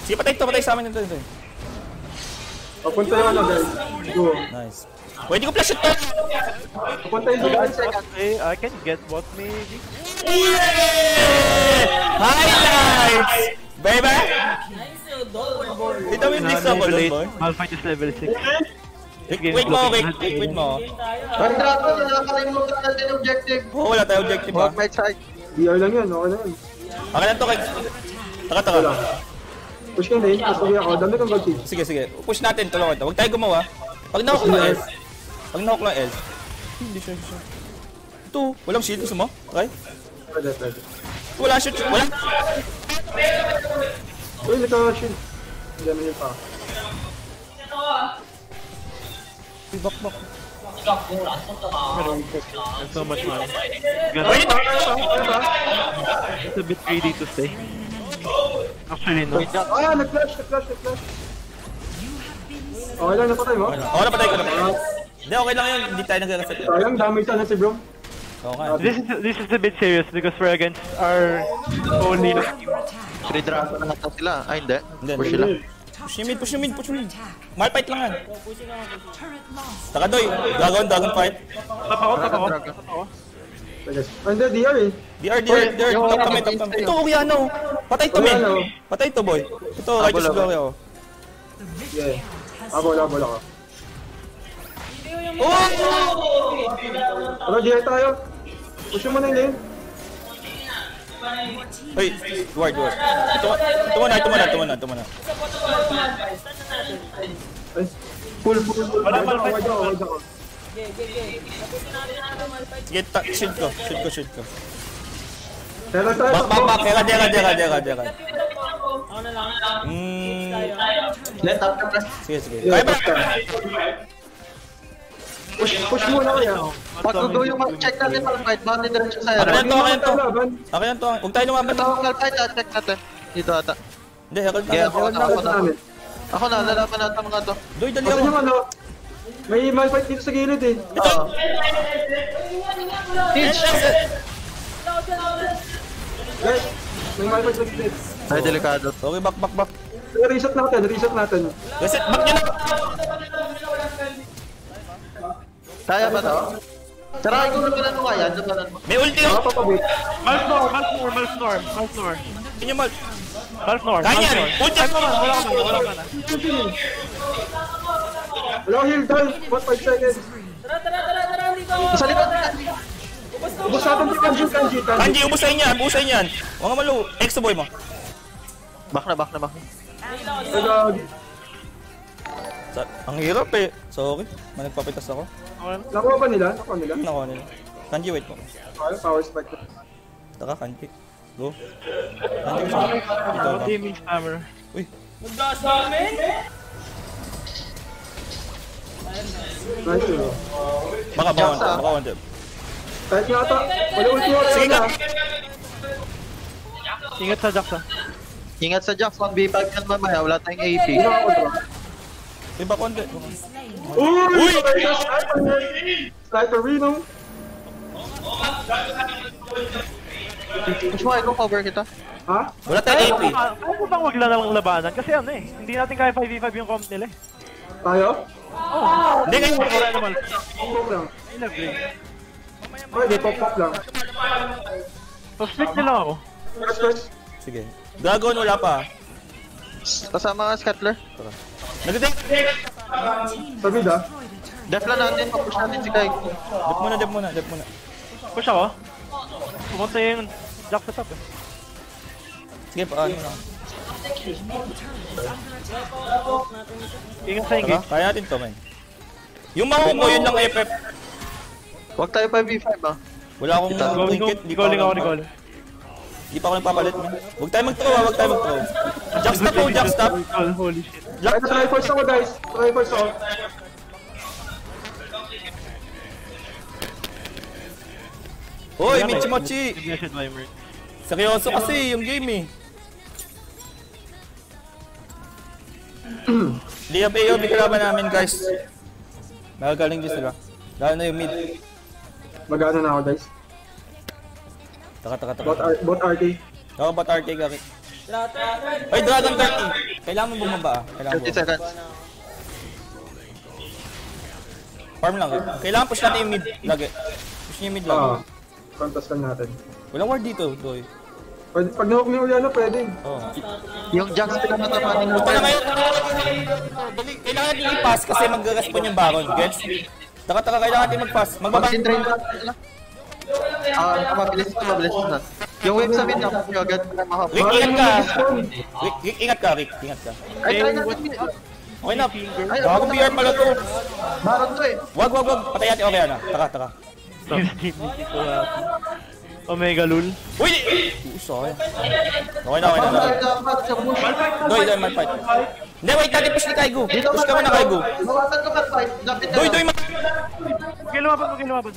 C: Sige, patay ito. Patay sa amin ito. ito.
A: Papunta yung ano, guys. Go.
C: Nice. Pwede ko flash ito.
A: Papunta yung guys.
E: Okay, I can get what maybe.
C: Highlights! Baby! Dito yung disc ako doon, boy.
E: Malphite is level 6.
C: Wait, wait mo, wait. Wait, wait mo.
B: Drago, nakakalimutan natin objective.
C: Oh, wala tayo objective ah.
B: Walk my side.
A: DR lang yun, okay na yun.
C: Okay lang to kay... Taka, taka.
A: Push ka din, tapos ako. Dami kang gold team.
C: Sige, sige. Push natin, tulungan ito. Huwag tayo gumawa. Pag nahok lang S. Pag nahok lang S. Hindi siya, hindi siya. Ito, walang shield. Gusto mo? Try.
A: Pwede, pwede.
C: Wala shoot. Wala.
A: Uy, nagka-shield. Hindi naman yun pa.
C: Uy, Bak, bak.
E: There's so much money.
C: To.
E: it's a bit greedy to stay. Actually, no.
A: Ah, nag-flash, nag-flash, nag-flash. Okay lang, napatay mo?
C: Okay na, patay ko na. Hindi, okay lang yun. Hindi tayo nag-reset.
A: Sayang, damage sana si Brom.
C: Okay.
E: This is this is a bit serious because we're against our only
B: Three drago na ata sila. Ay, hindi.
C: Hindi,
B: Push
C: hindi.
B: sila.
C: Push yung mid, push yung mid, push yung mid. Malfight lang yan. Taka doy. Dragon, dragon fight.
E: Tap ako, tap ako. Ako.
A: Ah, Hindi, DR eh.
C: DR, DR, DR. Top kami, top kami. Ito, Oriano. Patay to, men. Patay to, boy. Ito, righteous
B: Habol,
C: glory ako.
A: Yeah. Ah, bola, bola ka.
C: Oh!
A: Ano, DR tayo? Push mo na lane.
C: Hey, ward, ward. Muna, ito muna, ito muna, ito muna.
A: Ay, full, full, full.
E: Wala,
A: Wala,
E: wala,
C: Sige, shield ko, shield ko, shield ko.
A: Kaya tayo.
C: Back, back, back. Dera, dera, dera, dera, dera.
D: Ako na lang.
C: Hmm.
B: Let up press.
C: Sige, sige. Kaya ba?
A: ka. Push, push muna kaya.
B: Pag go yung check natin pala fight, baka ni diretso sa
C: Ano
B: aero.
C: yan to, ano yan to? Akin yan to. Huwag tayo lumaban.
B: Ito ang fight, check natin. Dito ata.
C: Hindi, ka.
B: ako na, ako na. Ako na, lalaban natin mga to.
C: Doy, dali ako.
A: Ano, may malfight dito sa gilid eh.
C: Ito!
B: Oo.
C: Hitch!
A: Guys, may malfight sa gilid.
B: Ay, delikado.
C: Okay, back, back, back.
A: Reset natin, reset natin.
C: Reset, back nyo na!
B: Kaya ba to? Tara, ikaw na pala nung kaya, nabanan mo.
C: May ulti oh!
A: Papabit.
E: Malfnor, Malfnor, Malfnor, Malfnor.
C: Yun yung mal...
E: Malfnor,
C: Kanya yan!
E: Malfnor.
C: Ulti!
E: Wala ka na, wala ka na, na.
A: Akong heal down. What 5 seconds.
D: Tara, tara, tara, tara, dito.
B: Sa likod na.
A: Ubus natin si Kanji, Kanji, Kanji.
C: Kanji, ubusayin yan! Ubusayin yan! Mga malo, exo boy mo.
B: Back na, back na, back na.
C: Sa- Ang hirap eh. Sorry, may nagpapitas ako.
A: Nakuha ba nila? Nakuha nila?
C: Nakuha nila. Kanji, wait mo.
A: Power, power spike.
C: Taka, Kanji. Go. Kanji, gusto mo? Dito ako.
E: Teaming spammer.
C: Uy,
D: Magdas namin.
A: Nice yun.
C: baka baka one baka one tap.
A: Kahit nga ata, wala ulti wala
C: Sige ka!
E: Ingat sa Jax ah.
B: Ingat sa Jax, 1v5 yan mamaya, wala tayong AP.
A: Hindi ako draw.
C: Iba konti.
A: Uy! Sniper Reno.
B: Push mo, ikaw cover kita.
A: Ha?
C: Wala tayong AP.
E: Kaya mo bang wag lang lang labanan? Kasi ano eh, hindi natin kaya 5v5 yung comp nila eh.
A: Tayo?
C: Hindi ngayon.
E: Wala naman.
A: Pop lang.
E: I love you.
A: Pwede, pop-pop lang.
E: So split nila ako.
A: First, first.
C: Sige. Dragon wala pa.
B: Kasama nga Scattler.
C: Nagdadek.
A: Sa mid ah.
B: Def lang natin, papush natin si Kai.
C: Dep muna, dep muna, dep muna.
E: Push ako. Pumunta yung Jack sa top eh.
C: Sige, paano na.
E: Ingat sa engage.
C: kaya natin to, man. Yung mahong mo, yun lang FF.
B: Huwag tayo 5v5 ah.
C: Wala akong
E: Calling ko,
C: trinket. Di pa
E: calling ako ni
C: ako,
E: calling.
C: di pa ako nagpapalit, man. Huwag tayo mag-throw, ah, huwag tayo mag-throw. Jack stop po, Jack stop.
E: Holy shit.
C: Jack
A: Ay, try first ako guys. Try first ako.
C: Hoy, Michi Mochi! Seryoso kasi yung game eh. Di yung POV kalaban namin guys. Magagaling din sila. Lalo na yung mid.
A: Magano na ako guys.
C: Taka, taka, taka.
A: Bot, bot RT.
C: Ako ba't RT
D: na.
C: Ay, Dragon 30! Kailangan mo bumaba ah. Kailangan
B: 30
C: bumaba.
B: seconds.
C: Farm lang eh. Kailangan push natin yung mid lagi. Push niyo yung mid lang.
A: Ah. Contest lang natin.
C: Walang ward dito, Doy.
A: Pwede, pag nahuk ni Uliano, pwede.
C: Oo.
B: Yung Jax pinamatapanin mo
C: Punta na ngayon. Dali, kailangan natin i-pass kasi mag-respawn yung Baron. Gets? Taka, taka, kailangan natin mag-pass. Magbaba.
B: Mag-train sila. Ah, mabilis ito, mabilis na. Yung wave sa mid, tapos nyo agad.
C: Rick, ingat ka. Rick, Rick, ingat ka, Rick. Ingat ka.
B: Ay, try natin.
C: Okay na. Bago BR pala to.
B: Baron to eh.
C: Wag, wag, wag. Patay natin okay na. Taka, taka.
E: Omega lul.
C: Uy! Sorry. Okay na, okay na. Okay.
B: push.
C: Doy, doy, man fight. Hindi, wait natin push ni Kaigo. Push ka muna, Kaigo.
B: Bawasan ko mat fight. Lapit na
C: Doy, doy, man.
E: Huwag kayo lumaban, huwag kayo lumaban.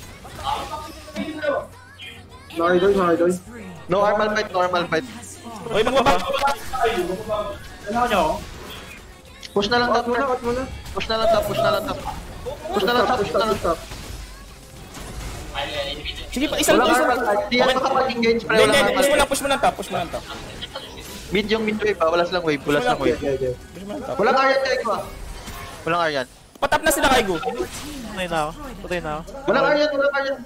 A: Nakadoy, nakadoy.
B: Normal fight, normal fight.
C: Uy, magbaba.
E: Niyo ako?
B: Push na lang
A: muna.
B: Push na lang top, push na lang top. Push na lang top,
A: Push
B: na lang
A: top.
C: Sige pa, isang
B: Walang
C: isang.
B: armal fight. Di yan makapag-engage, pre.
C: Hindi,
B: Walang
C: hindi. Push mo lang, push mo lang top. Push mo lang top.
B: Mid yung mid wave ah. Wala silang wave, wala silang wave. Walang Aryan kayo ah. Walang Aryan.
C: Patap na sila, Kaigo.
E: Patay na ako. Patay na ako.
B: Walang Aryan, walang Aryan.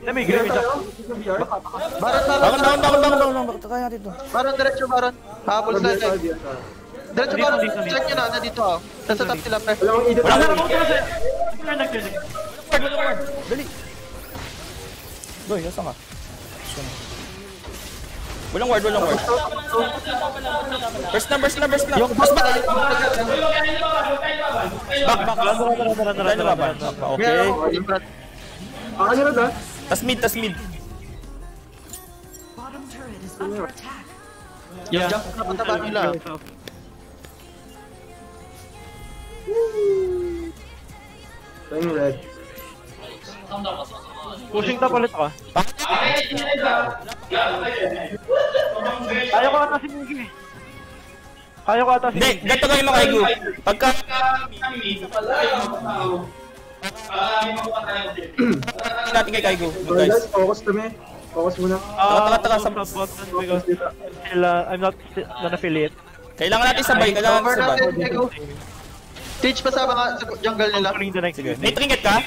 E: May grave Jack.
B: Baron, baron,
C: Bakit, bakit, bakit, bakit, bakit, bakit, kaya natin to.
B: baron, diretso baron. Habol sa
A: dito.
B: Diretso baron. Check nyo na, nandito ah. Nasa top sila, pre.
A: Wala akong edit.
C: Wala
A: Wala
C: na.
E: Wala nag-clinic.
C: Dali. Doy, nasa ka? Ka na. Walang ward, walang ward. Burst na, burst na, burst na.
B: Yung boss ba?
C: Back, back.
E: Tara, tara, tara, tara, tara, tara.
C: Okay.
A: Ah, ano na?
C: Tas mid, tas mid.
B: Yung jump na pataba nila.
A: Yung red.
E: Pushing top ulit ako. Kaya ko ata si Migi. Kaya ko ata si
C: Hindi,
E: Migi.
C: ganito gawin mo kay Gu. Pagka... natin kay Kaigo, guys.
A: focus kami. Focus muna.
C: Taka, taka, taka,
E: uh, I'm not an affiliate.
C: Kailangan natin sabay, kailangan sabay.
B: Stage pa sa mga sa jungle nila.
E: Calling the next
C: Sige. May trinket ka?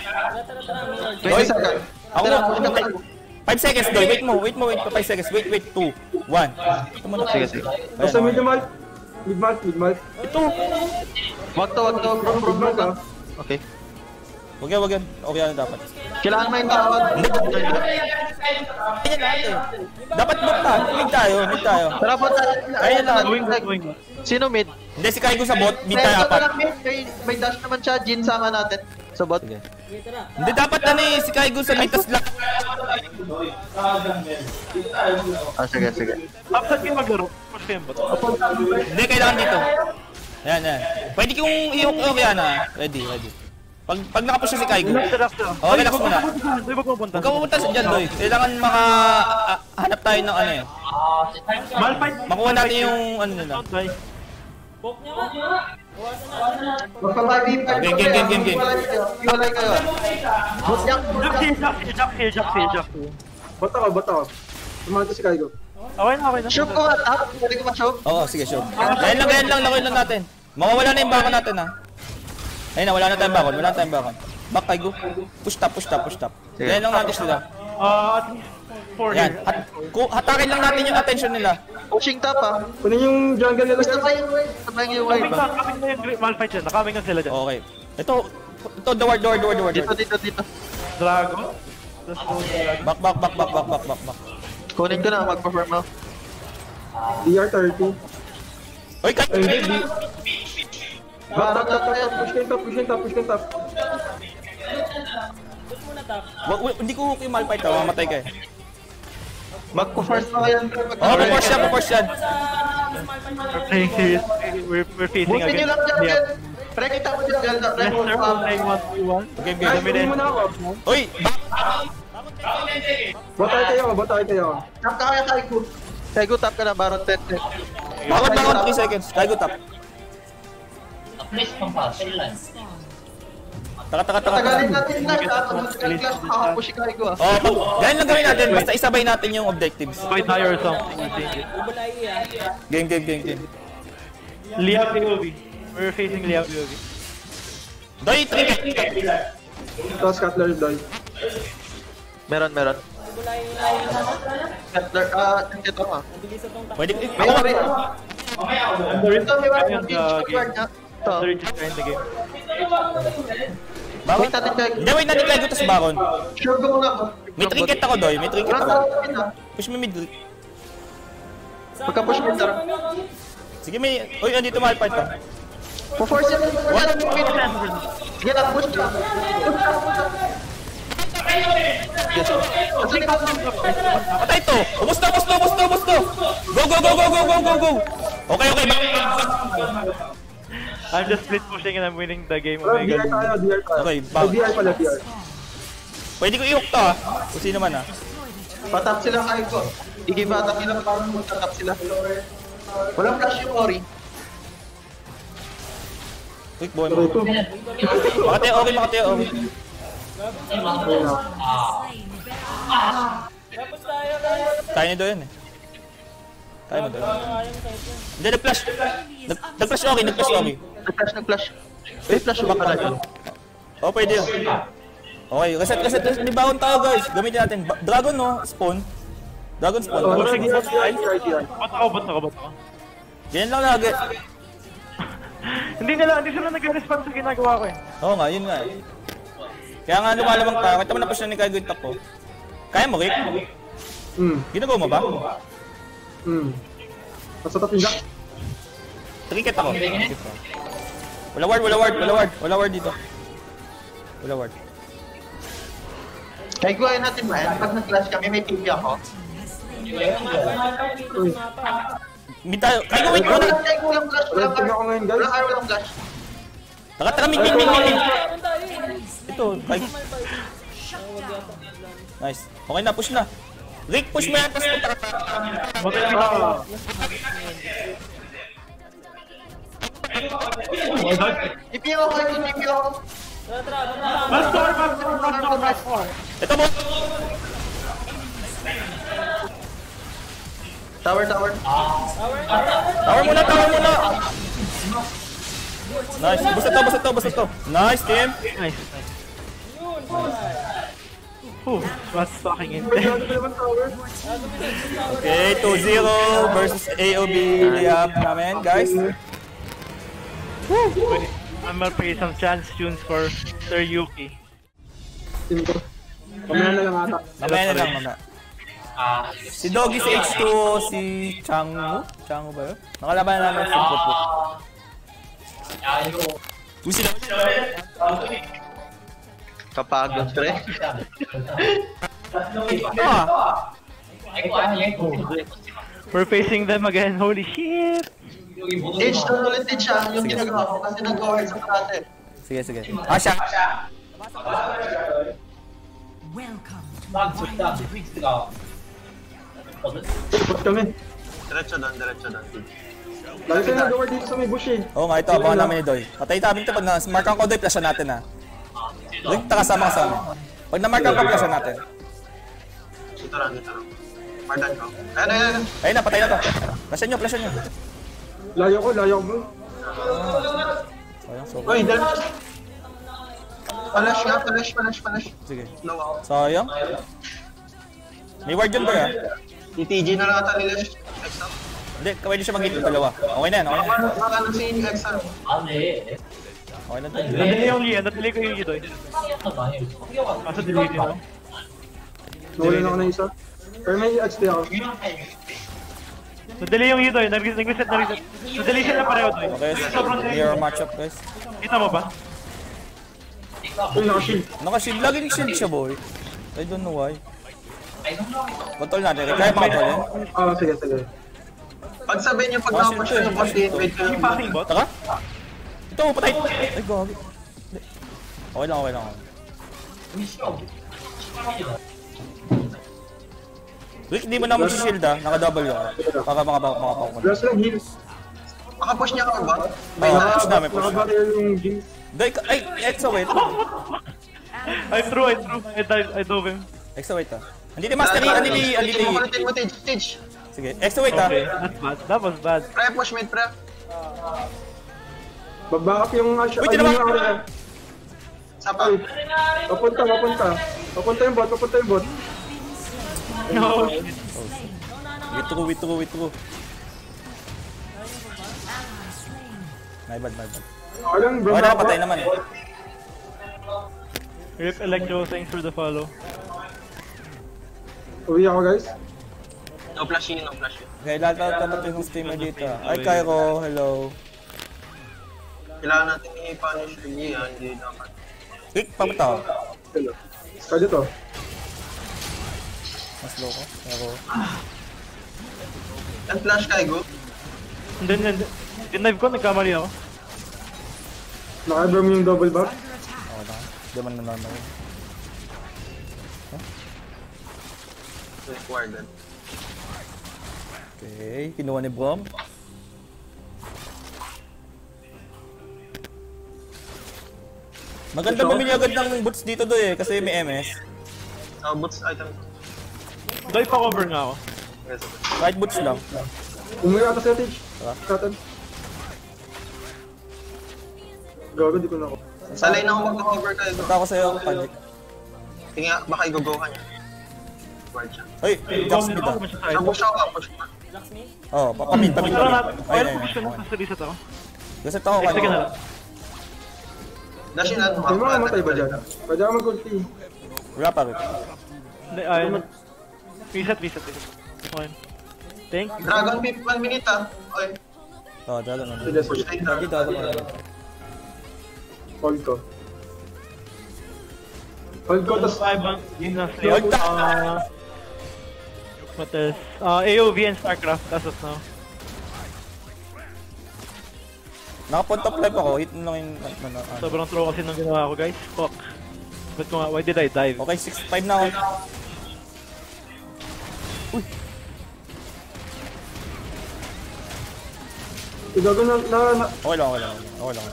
B: 20 seconds.
C: Ako
B: Tara,
C: na.
B: tayo.
C: 5 seconds, Doy. Wait mo, wait mo, wait pa 5 seconds. Wait, wait, 2, 1. Ito muna.
B: Sige, sige.
A: Basta mid mal. Mid mal, mid mal.
C: Ito.
B: Wag to, wag to. Bro, bro, bro. Okay.
C: Huwag yan, huwag yan. Okay yan dapat.
B: Kailangan yung tawag.
C: Ayan. Dapat bot na. Mid tayo, mid tayo.
B: Tara po tayo.
C: Ayun lang.
E: Going back, going.
B: Sino mid?
C: Hindi, si Kaigo sa bot, mid tayo apat.
B: May, may dash naman siya. Jin sama natin. Sa bot.
C: Hindi, dapat na ni si Kaigo sa mid, tas lang.
B: Ah, sige, sige.
E: Upside kayo maglaro. Push kayo yung bot.
C: Hindi, kailangan dito. Yan, yan. Pwede kong i-hook okay na. Ready, ready. Pag, pag nakapush na si Kaigo,
E: Relax, relax.
C: Oh, relax muna.
E: Doy, wag mo punta.
C: huwag ka pupunta sa dyan, Doy. Kailangan maka... ah, hanap tayo ng ano eh.
E: Malfight.
C: Makuha natin yung ano nila.
D: Poke niya nga.
B: Magpa-5v5
C: Game, game, game, game, game.
B: Hiwalay kayo.
E: Jack Jack Jack Jack Jack here.
B: Bot ako, bot ako. Tumahan si Kaigo.
E: Okay na, okay na.
B: Shoot ko nga, tap. Pwede ko ma-shoot.
C: Oo, sige, sure. Ganyan lang, ganyan lang, lakoy lang natin. Mawawala na yung bakon natin, ha. Ayun na, wala na tayong bakon, wala na tayong bakon. Back, Kaigo. Push top, push top, push top. Ganyan lang natin sila.
E: Uh, at least four
C: Yan,
E: here.
C: hat, ku- hatakin lang natin yung attention nila.
B: Pushing top ah.
A: Kunin yung jungle nila.
B: Basta pa yung wave. Basta pa yung wave
E: Coming
B: ah.
E: na, coming na yung Great Malfight dyan. Nakaming na sila dyan.
C: Okay. Ito, ito, the ward, the ward, the ward, the ward.
B: Dito, dito, dito.
E: Dragon. Let's go, Dragon.
C: Back, back, back, back, back, back, back, back.
B: Kunin ko na, mag-perform ako.
A: DR30.
C: Uy, Kai!
A: Ay. Di-
B: Barak top tayo.
A: Push kayo push kayo push kayo.
G: Push.
C: Wag, wag, hindi ko hook yung malfight. Mamatay ka eh.
B: Mag-force na kayo.
C: Oh, force yan, force yan.
E: We're playing. We're, we're facing
B: Butin nyo
E: against
B: lang dyan. Pre, kita mo dyan, ganda. Pre,
E: Lester, we're playing 1v1.
C: Game, game.
A: mo na ako.
C: Uy!
A: Bot tayo bot tayo.
B: Tap ka kaya Kaigo. Kaigo, tap ka na, Baron 10.
C: Bakit, bakit? 3 seconds. Kaigo top. Taka, taka, taka, taka.
B: Tagalin natin lang. Mag-clash, makapush si Kaigo ah.
C: Oh, pag, ganyan lang gawin natin. Basta isabay natin yung objectives.
E: Fight tayo or something.
G: Ah.
C: Game, game, game, game.
E: Liam POV. We're facing Liam POV.
C: Doy, trinket.
A: Tapos Cutler die.
B: Meron, meron. Cutler, ah, ito ah.
G: Bilis itong takbo.
C: Pwede,
B: May
C: ako,
B: rin. Ito, may wala.
E: Ayun,
B: Beach
E: uh,
B: guard niya. Ito.
E: Third just trying the game.
C: bakit?
B: Wait natin.
C: Hindi, wait natin Kaigo, tapos bakon.
B: Sure ko muna ako.
C: May trinket ako, Doy. May trinket ako. Push mo mid.
B: Pagka-push mo, tara.
C: Sige, may... Uy, andito malfight pa.
B: Po-force yun. Wala na. Sige na, push ka.
C: Patay to! Ubus na, ubus na, ubus na, ubus na! Go, go, go, go, go, go, go, go! Okay, okay, back.
E: I'm just split pushing and I'm winning the game. Oh
A: DR tayo, DR tayo.
C: Okay,
A: Ay,
C: back.
A: DR pala, DR.
C: Pwede ko i-hook to, ah. Kung sino man, ah.
B: Patap sila Kaigo. Igibatap nila parang magtatap sila. Walang flash yung Ori.
C: Quick boy mo. Makatayo, okay, makatayo, okay.
G: Tapos tayo
C: Doy yan, eh. Kaya mo,
G: tayo.
C: Hindi, nag-flash. Nag- Nag-flash okay, nag-flash okay.
B: Nag-flash, nag-flash. May flash yung baka na
C: Oh, pwede yun. Okay, reset, reset, reset. Baon tayo, guys. Gamitin natin. Ba- Dragon, no? Spawn. Dragon spawn.
A: Oh, DR.
E: Bot ako, bot ako, bot ako.
C: Ganyan lang lagi.
E: Hindi nila, hindi sila nag-respond sa ginagawa ko eh.
C: Oo nga, yun nga. eh. Kaya nga lumalamang tayo. Kita mo na push na ni top ko. Kaya mo, Rick?
A: Hmm,
C: Ginagawa mo ba?
A: Hmm. Nasa top yung Jack.
C: Trinket ako. Wala ward, wala ward, wala ward. Wala ward dito. Wala ward.
B: Kaigo ayun natin ba? Pag nag-flash kami, may pipi ako.
C: Mid tayo. Kaigo, wait.
B: Walang Kaigo, walang flash. Walang
A: team ako ngayon, guys.
B: Walang walang flash.
C: Taka, taka, mid, mid, mid, mid. Ito, Kaigo. Nice. Okay na, push na. Rick, push mo yan. Tapos punta ka.
G: Tara.
E: Master, master, master, master.
C: Ito mo.
B: Tower, tower.
C: Tower muna, tower muna. Nice. Basta to, basta to, basta to. Nice, team.
E: Nice, nice. Whew, that's fucking intense.
A: naman.
C: Okay, 2-0 versus AOB Liam namin, guys.
E: Wait, I'm gonna play some chance tunes for Sir Yuki.
A: Kamaya na lang ata.
C: Mamaya na lang, mamaya. Si Doggy sa H2, si Changu. Changu ba yun? Nakalaban na namin si Putput. Kung sila
B: Kapagod, pre.
C: Ah,
E: We're facing them again, holy shit!
B: Ditch, doon ulit ditch siya. Yung ginagawa ko kasi nag-cover sa karate.
C: sige, sige. Ah, siya.
F: Welcome to.
A: Put kami.
B: Diretso doon, diretso doon.
A: Lagi tayo nag-award dito sa may bush eh.
C: Oo nga, ito, abangan namin ni Doy. Patay namin ito pag na-markan ko Doy, flashan natin ha. Doy, takasama ka sa amin. Pag ko, flashan natin.
B: Dito lang, dito lang. Mardan ko. Ayan, ayan, ayan.
C: Ayun na, patay na to. Flashan nyo, flashan nyo.
A: Layo ko, layo ko bro.
C: Sayang, so.
B: Uy, dal. Flash nga, flash, flash, flash.
C: Sige. Sayang. May ward yun ba ya?
B: TTG na lang ata nila. Exam.
C: Hindi, pwede siya mag-hit yung dalawa. Okay na yan, okay na. yan.
B: Baka ano si Exam.
C: Okay na to.
E: Nadali yung Lee, nadali ko yung Yudoy. Kaso delete yun.
A: Nawala na ako na isa. Pero may HD ako.
E: Nadali yung Yudoy, nag- nag-reset na reset. Nadali sila pareho doy.
C: Okay, clear matchup guys.
E: Kita mo ba?
A: Uy, naka-shield.
C: Naka-shield, laging shield siya boy. I don't know why. Control natin, kaya makatol yan.
A: Ah, sige, sige.
B: Pag sabihin niyo pag
C: Ah, shit,
B: yung
C: eh.
E: passing bot?
C: Taka? Ito, patay! Ay, gagi. Okay lang, okay lang. Rick, hindi mo na mag-shield ah. Naka-double ako. Baka mga baka mga baka
A: Last lang heal.
B: Makapush niya ka ba?
C: May push namin, push namin.
A: Naka-barrier yung Jinx.
C: Dai, ay, Exo wait.
E: I threw, I threw. I dive, I dove him.
C: Exo wait ah. Andito mastery, andito yung, andito yung.
B: Makulitin mo.
C: Sige, Exo wait ah.
E: Okay, that's bad. That was bad.
B: Pre, push mid, pre.
A: Back yung Asha. Area.
B: Sapa.
A: Ay, papunta, papunta. Papunta yung bot, papunta yung bot.
E: No.
C: Wait through, wait through, wait through. My bad, my bad.
A: Lang, bro.
C: Na, patay naman.
E: Rip Electro, thanks for the follow.
A: Uwi ako, guys.
B: No flash in, no flash in.
C: Okay, lahat na dapat yung streamer dito. ah. Ay, Cairo, hello.
B: Kailangan natin i-punish yung Gian, hindi dapat.
C: Ako.
A: Hello. Kaya dito.
C: Mas low ko. Pero,
B: Yan flash ka, Igo.
E: And then, dinive ko, nagkamali ako.
A: Naka-abra mo yung double buff.
C: okay na. Hindi man na normal.
B: Rewarded.
C: Okay, kinuha ni Brom. Maganda bumili agad ng boots dito do eh, kasi may MS.
B: Uh, boots item.
E: Doy pa cover nga ako.
C: Kahit boots lang.
A: Umuwi ata sa.
C: Tara.
A: Katan. Gago, di ko na ako.
B: Sa lane ako mag-cover ka.
C: Punta ako sa'yo, Patrick.
B: Tingnan, baka i-go ka niya. Ward siya.
C: Ay, ah.
E: Ako siya side.
B: Ah, push ako, push ako.
C: Oo, oh, pamid.
E: natin.
C: Ayun,
E: Ayun,
C: ayun,
E: push ko na. reset ako.
C: Kasi ito ako
E: na lang.
B: Dash in natin.
A: May mga matay ba dyan? Pwede ako mag-ulti.
C: Wala pa rin.
E: Hindi, ayun. Reset, reset, reset. Okay. Thank you.
B: Dragon Pip, 1 minute ah. Okay.
C: Oo, dalawa na.
A: Sige,
B: Push lane na.
C: Hindi, dalawa na.
A: Hold ko. Hold ko.
E: Yun na sa'yo.
C: Hold ka!
E: Uh, what else? Uh, AOV and StarCraft as of now.
C: Naka-point top life ako, hit mo lang yung... Ano, ano.
E: Sobrang throw kasi nang ginawa ko guys. Fuck. Ba't ko nga, why did I dive?
C: Okay, 6-5 na ako.
A: Gago na, na, na,
C: Okay lang, okay lang. Okay lang.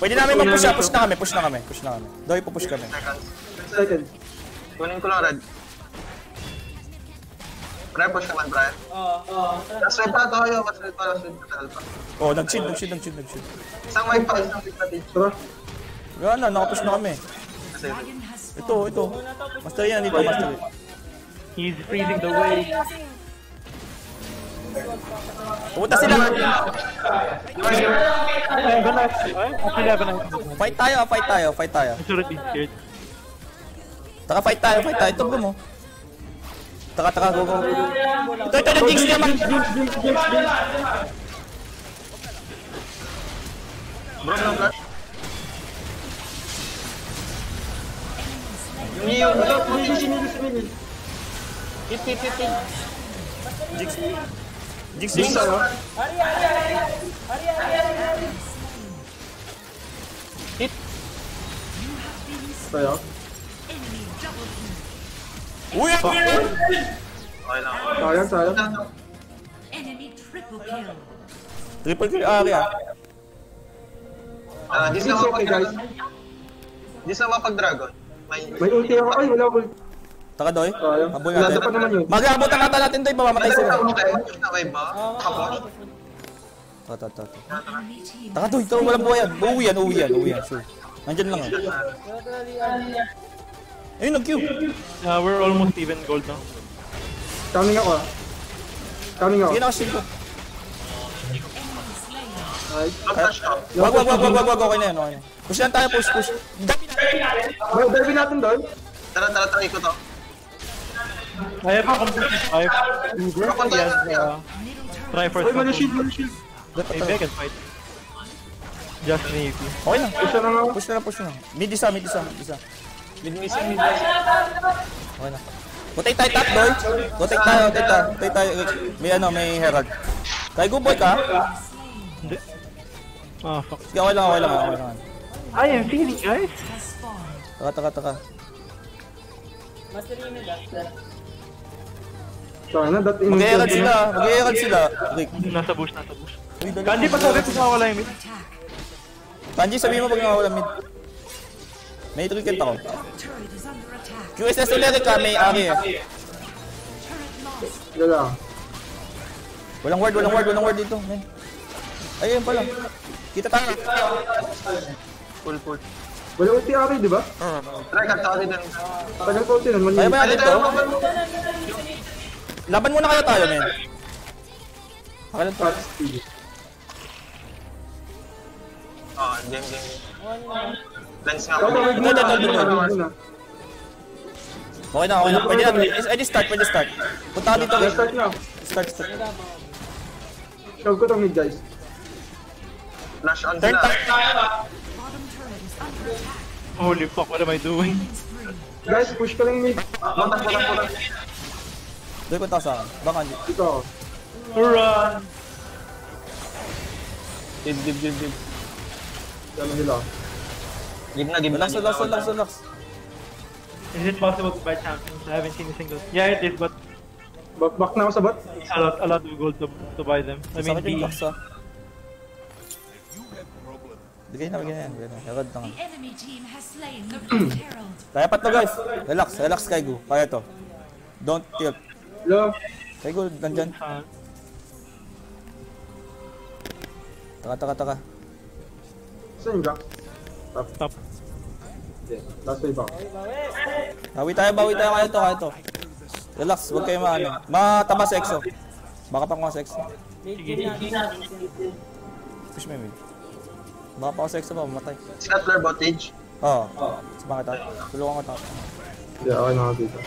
C: Pwede namin mag-push ah. Push na kami, push na kami. Push na kami. Doy, pupush kami.
B: Seconds.
A: second.
B: Kunin ko lang red. Pre, push naman, pre.
D: Oo, oo.
B: Last red pa tayo, last red pa, last red pa. last red pa.
C: Oh, nag-shield, nag-shield, nag-shield, nag-shield.
B: Isang mic pa, isang mic pa.
A: Tara.
C: Wala na, nakapush na kami. Ito, ito. Master yan, dito, master.
E: He's freezing the way.
C: Pumunta sila. Fight tayo, fight tayo, fight tayo. Taka, fight tayo, fight tayo. Ito, bro mo. Taka, taka, go, go. Ito, ito, ito, Jinx naman.
B: bro, no flash. Yung yung,
A: Wala, sinili, sinili, sinili.
B: hit, hit, hit, hit.
C: Jinx, Jinx,
B: Jinx,
C: Jinx.
B: ano?
D: Ari, ari, ari, ari. Ari, ari, ari, ari.
A: Tayo.
C: Uy!
B: Okay lang.
A: Sayang, sayang.
F: Enemy triple kill.
C: Triple kill Ari ah.
H: Ah, di
A: It's
H: sa
A: okay guys.
H: Di sa mapag-dragon. May...
A: May ulti ako. Ay, wala ulti.
C: Taka doy. Habol
A: Wala
C: natin.
A: pa naman yun.
C: Mag-aabutan nata natin doy, mamamatay sila.
H: Tapos,
C: Ta ta ta. Taka doy, ito walang buhay yan. Uuwi yan, uuwi yan, uuwi yan, sure. Nandyan lang ah. Ayun, nag-Q.
E: Uh, we're almost even gold now.
A: Coming ako ah. Coming ako.
C: Sige, nakashield ko. Wag, wag, wag, wag, wag, wag, okay na yan, okay na. Push lang tayo, push, push. Dami na.
A: May dive natin doon.
H: Tara, tara, try ko to.
E: I have a complete five.
H: Papunta
E: Yes,
H: na
E: uh, try first.
A: Ay, mali shield, mali shield.
E: Maybe I can fight. Just an AP.
C: Okay lang.
A: Isa na nga.
C: Push na lang, push na lang. Mid isa, mid isa, mid isa.
H: Mid missing, mid
C: Okay na. Putay tayo top, doy. Putay tayo, putay tayo. Tayo. May ano, may herald. Kaya good boy ka.
E: Hindi. Ah, fuck.
C: Sige, okay lang, okay lang, okay lang.
E: I am feeling, guys.
C: Taka, taka, taka.
D: Master Unit ah.
A: Sana, that in
C: Mag-herald sila, mag-herald sila. Rick.
E: Nasa bush, nasa bush.
C: Uy, dali.
E: Kandi pa sabi ko wala yung mid.
C: Kanji, sabihin mo pag nakawala mid. May tricket ako. QSS ulit ka, may ari eh.
A: Wala lang.
C: Walang word, walang word, walang word dito. Men. Ayun pala. Kita tayo.
H: Full, full.
A: Wala ulti ari, di ba?
H: Try ka, sorry din.
A: Tagal ko ulti mali.
C: Kaya ba natin
H: tayo?
C: to? Laban muna kaya tayo, men. Akalan to.
H: Oh, game, game. Lens nga
A: mo
C: Ito,
A: na.
C: ito, ito, ito.
A: Na.
C: Okay na, okay na. Pwede na. Pwede start, pwede start. Punta ka dito,
A: start na.
C: Start, start.
A: Show ko to mid, guys.
H: Flash on sila.
F: under attack.
E: Holy fuck, what am I doing?
A: Guys, push ka lang mid.
H: Buntag, buntag, buntag.
C: Doy, punta ka sa akin. Baka hindi.
A: Dito ako.
E: Run!
H: Dib, dib, dib, dib.
A: Ano nila.
H: Give na, give na.
C: Relax, relax, relax, relax.
E: Is it possible to buy champions? I haven't seen a single. Yeah, it is, but
A: Back, back na ako sa bot.
E: a lot, a lot of gold to, to buy them. I mean, the,
C: box, ah. Bigay na, bigay na yan. Bigay na. Herald na nga.
F: The enemy team has slain the Black Herald.
C: Kaya pa to, guys. Relax, relax, Kaigo. Kaya to. Don't tilt.
A: Hello.
C: Kaigo, nandyan.
E: uh,
C: Taka, taka, taka.
A: Saan yung back?
E: top.
A: Okay. Last wave ako.
C: Bawi tayo, bawi tayo. Kaya to, kaya to. Relax, huwag kayo maano. Matama sa exo. Baka pa ako sa exo. Push yung mid. Baka pa ako sa exo ba, mamatay.
H: Scattler bottage.
C: Oo. Oh. Sama kita. Tulungan ko tayo.
A: Hindi, okay na ako dito.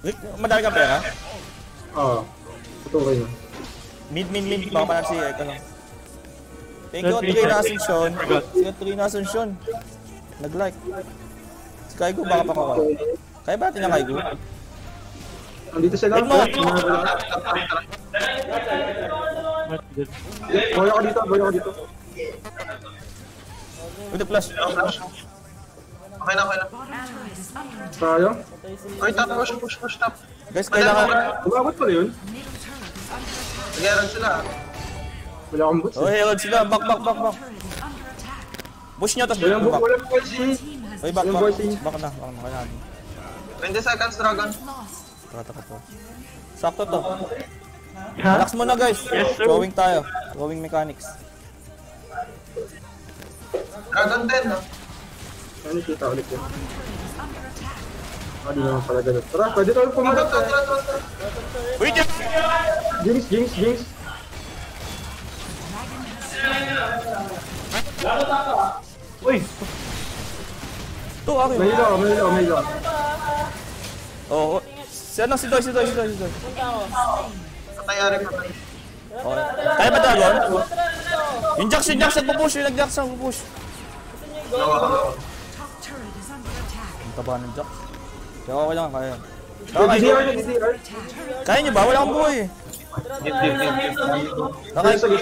C: Rick, madami kang pera?
A: Oo. Ito okay na.
C: Mid, mid, mid. Baka pa lang si Eka lang. Thank you, Trey na Asuncion. Si Trey na Asuncion. Nag-like. Si Kaigo, baka pa ako. Kaya ba natin yung Kaigo?
A: Andito sila.
C: Wait mo.
A: Boy ako dito, boy ako dito.
C: With the flash.
H: Okay na, okay na.
A: Sayang.
H: Oy, top, push, push, push, top.
C: Guys, kailangan...
A: Umabot pala yun.
H: Nag-aaral sila.
A: Wala akong boots.
C: Oh, Herald sila. Back, back, back, back. Push nyo, tapos
A: Walang
C: back.
A: boots, walang boots.
F: Team has
C: Oy, back,
A: Yung
C: back.
A: voicing.
C: Back na, back na. Kailangan.
H: 20 seconds, Dragon.
F: lost.
C: Taka, taka to. Sakto to. Relax muna guys.
E: Yes, sir.
C: Throwing tayo. Throwing mechanics.
H: Dragon 10, no?
A: Ano kita ulit yun? Ah, di naman pala ganun. Tara, pwede tayo
H: tara.
C: Wait!
A: Jinx, Jinx, Jinx.
E: Uy!
C: To, ako
A: May ilaw, may ilaw, may ilaw.
C: Oo. Oh, si ano, si Doy, si Doy, si Doy, si Doy.
H: Patayari, patay.
C: Okay. Kaya ba Dragon? Yung Jax, yung Jax, nagpo-push, yung nag-Jax,
F: attack.
C: Ang taba ng Jax. Kaya okay lang, kaya.
A: DDR.
C: kaya nyo ba? Wala akong buhay.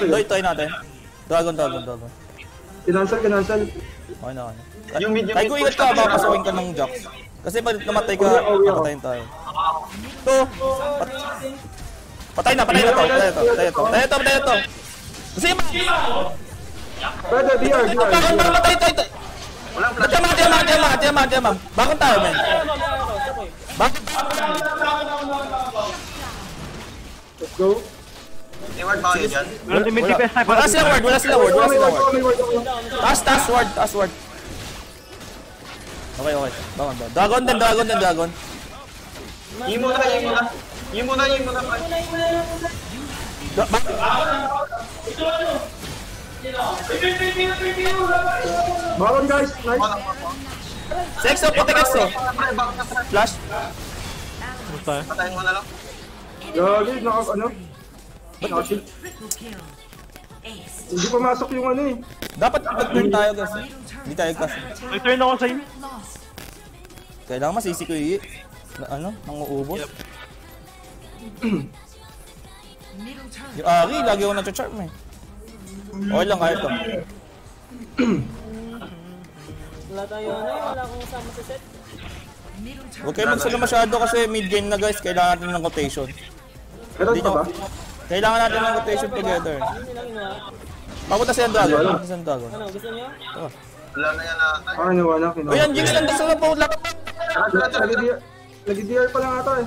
C: Doy, try natin. Dragon, Dragon, Dragon.
A: Kinansel, kinansel.
C: Okay na, okay na.
H: Yung mid, yung mid,
C: kung ingat ka, pasukin ka ng Jax. Kasi pag namatay ka, papatayin tayo. To! Pat Patay na, patay na to. Patay na to, patay na to. Patay na to, patay na to. Sige,
A: Pwede, DR, DR.
C: bakon para matay tayo. tayo.
H: Walang flash.
C: Tiyan, tiyan, tiyan, tiyan, tiyan. Bakon tayo, men. Bakon.
A: Let's go.
H: May ward ba kayo dyan?
C: Wala, may
E: DPS type.
C: Wala sila ward, wala sila ward, wala sila
A: ward.
C: Taas, taas ward, taas ward. Okay, okay. Bawan, bawan. Dragon din, dragon din, dragon.
H: Yimo na, yimo na. Yimo na,
C: yimo na.
A: Baron guys, nice.
C: Sexo,
H: oh, puti sexo.
C: Flash.
H: Patayin mo na lang.
A: Galit, naka ano?
F: Triple kill. Ace.
A: Hindi pumasok yung ano eh.
C: Dapat mag-turn tayo, guys. Hindi tayo kasi.
E: Nag-turn ako sa inyo.
F: Lost.
C: Kailangan masisi ko yung na ano, nanguubos.
F: Middle turret.
C: Yung Ari, lagi ako na-charm eh. Okay lang, kaya to.
D: Wala tayo ano eh, wala akong kasama sa set.
C: Huwag kayo magsala masyado kasi mid-game na guys, kailangan natin ng rotation.
A: Meron
C: Hindi
A: pa ba?
C: Kailangan natin ng rotation together. Papunta si Andrago. Papunta si Andrago.
D: Ano, gusto niyo? Oh.
H: Wala na yan ata.
A: Ah, ano, wala.
C: Kinuha. Ayan, Jinx lang
A: gusto na po. Nag-DR pa lang ata eh.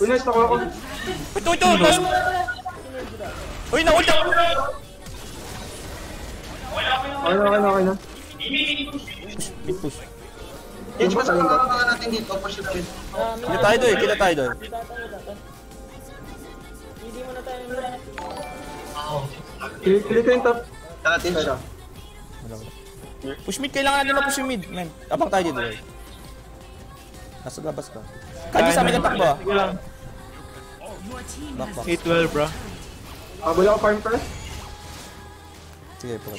A: Uy, nice, nakuha ko.
C: Ito, ito, ito. Uy, nakulta ko.
A: Okay na, okay na, okay na.
C: Push, push.
H: Eh, di ba sa mga natin dito? Push it.
D: Ah, eh,
C: kita tayo doon, kita tayo doon.
D: Kita tayo doon. Hindi mo na tayo
A: Kill, kill ko yung top.
H: Tara, team.
A: Teka.
C: Push mid, kailangan natin ma-push yung mid, man. Abang tayo dito, eh. Nasa labas ka. Kaya sa amin natakbo ah.
E: Sige lang.
C: Back,
F: has
C: back.
E: 8-12 bro.
A: Habol ako farm first.
C: Sige, po.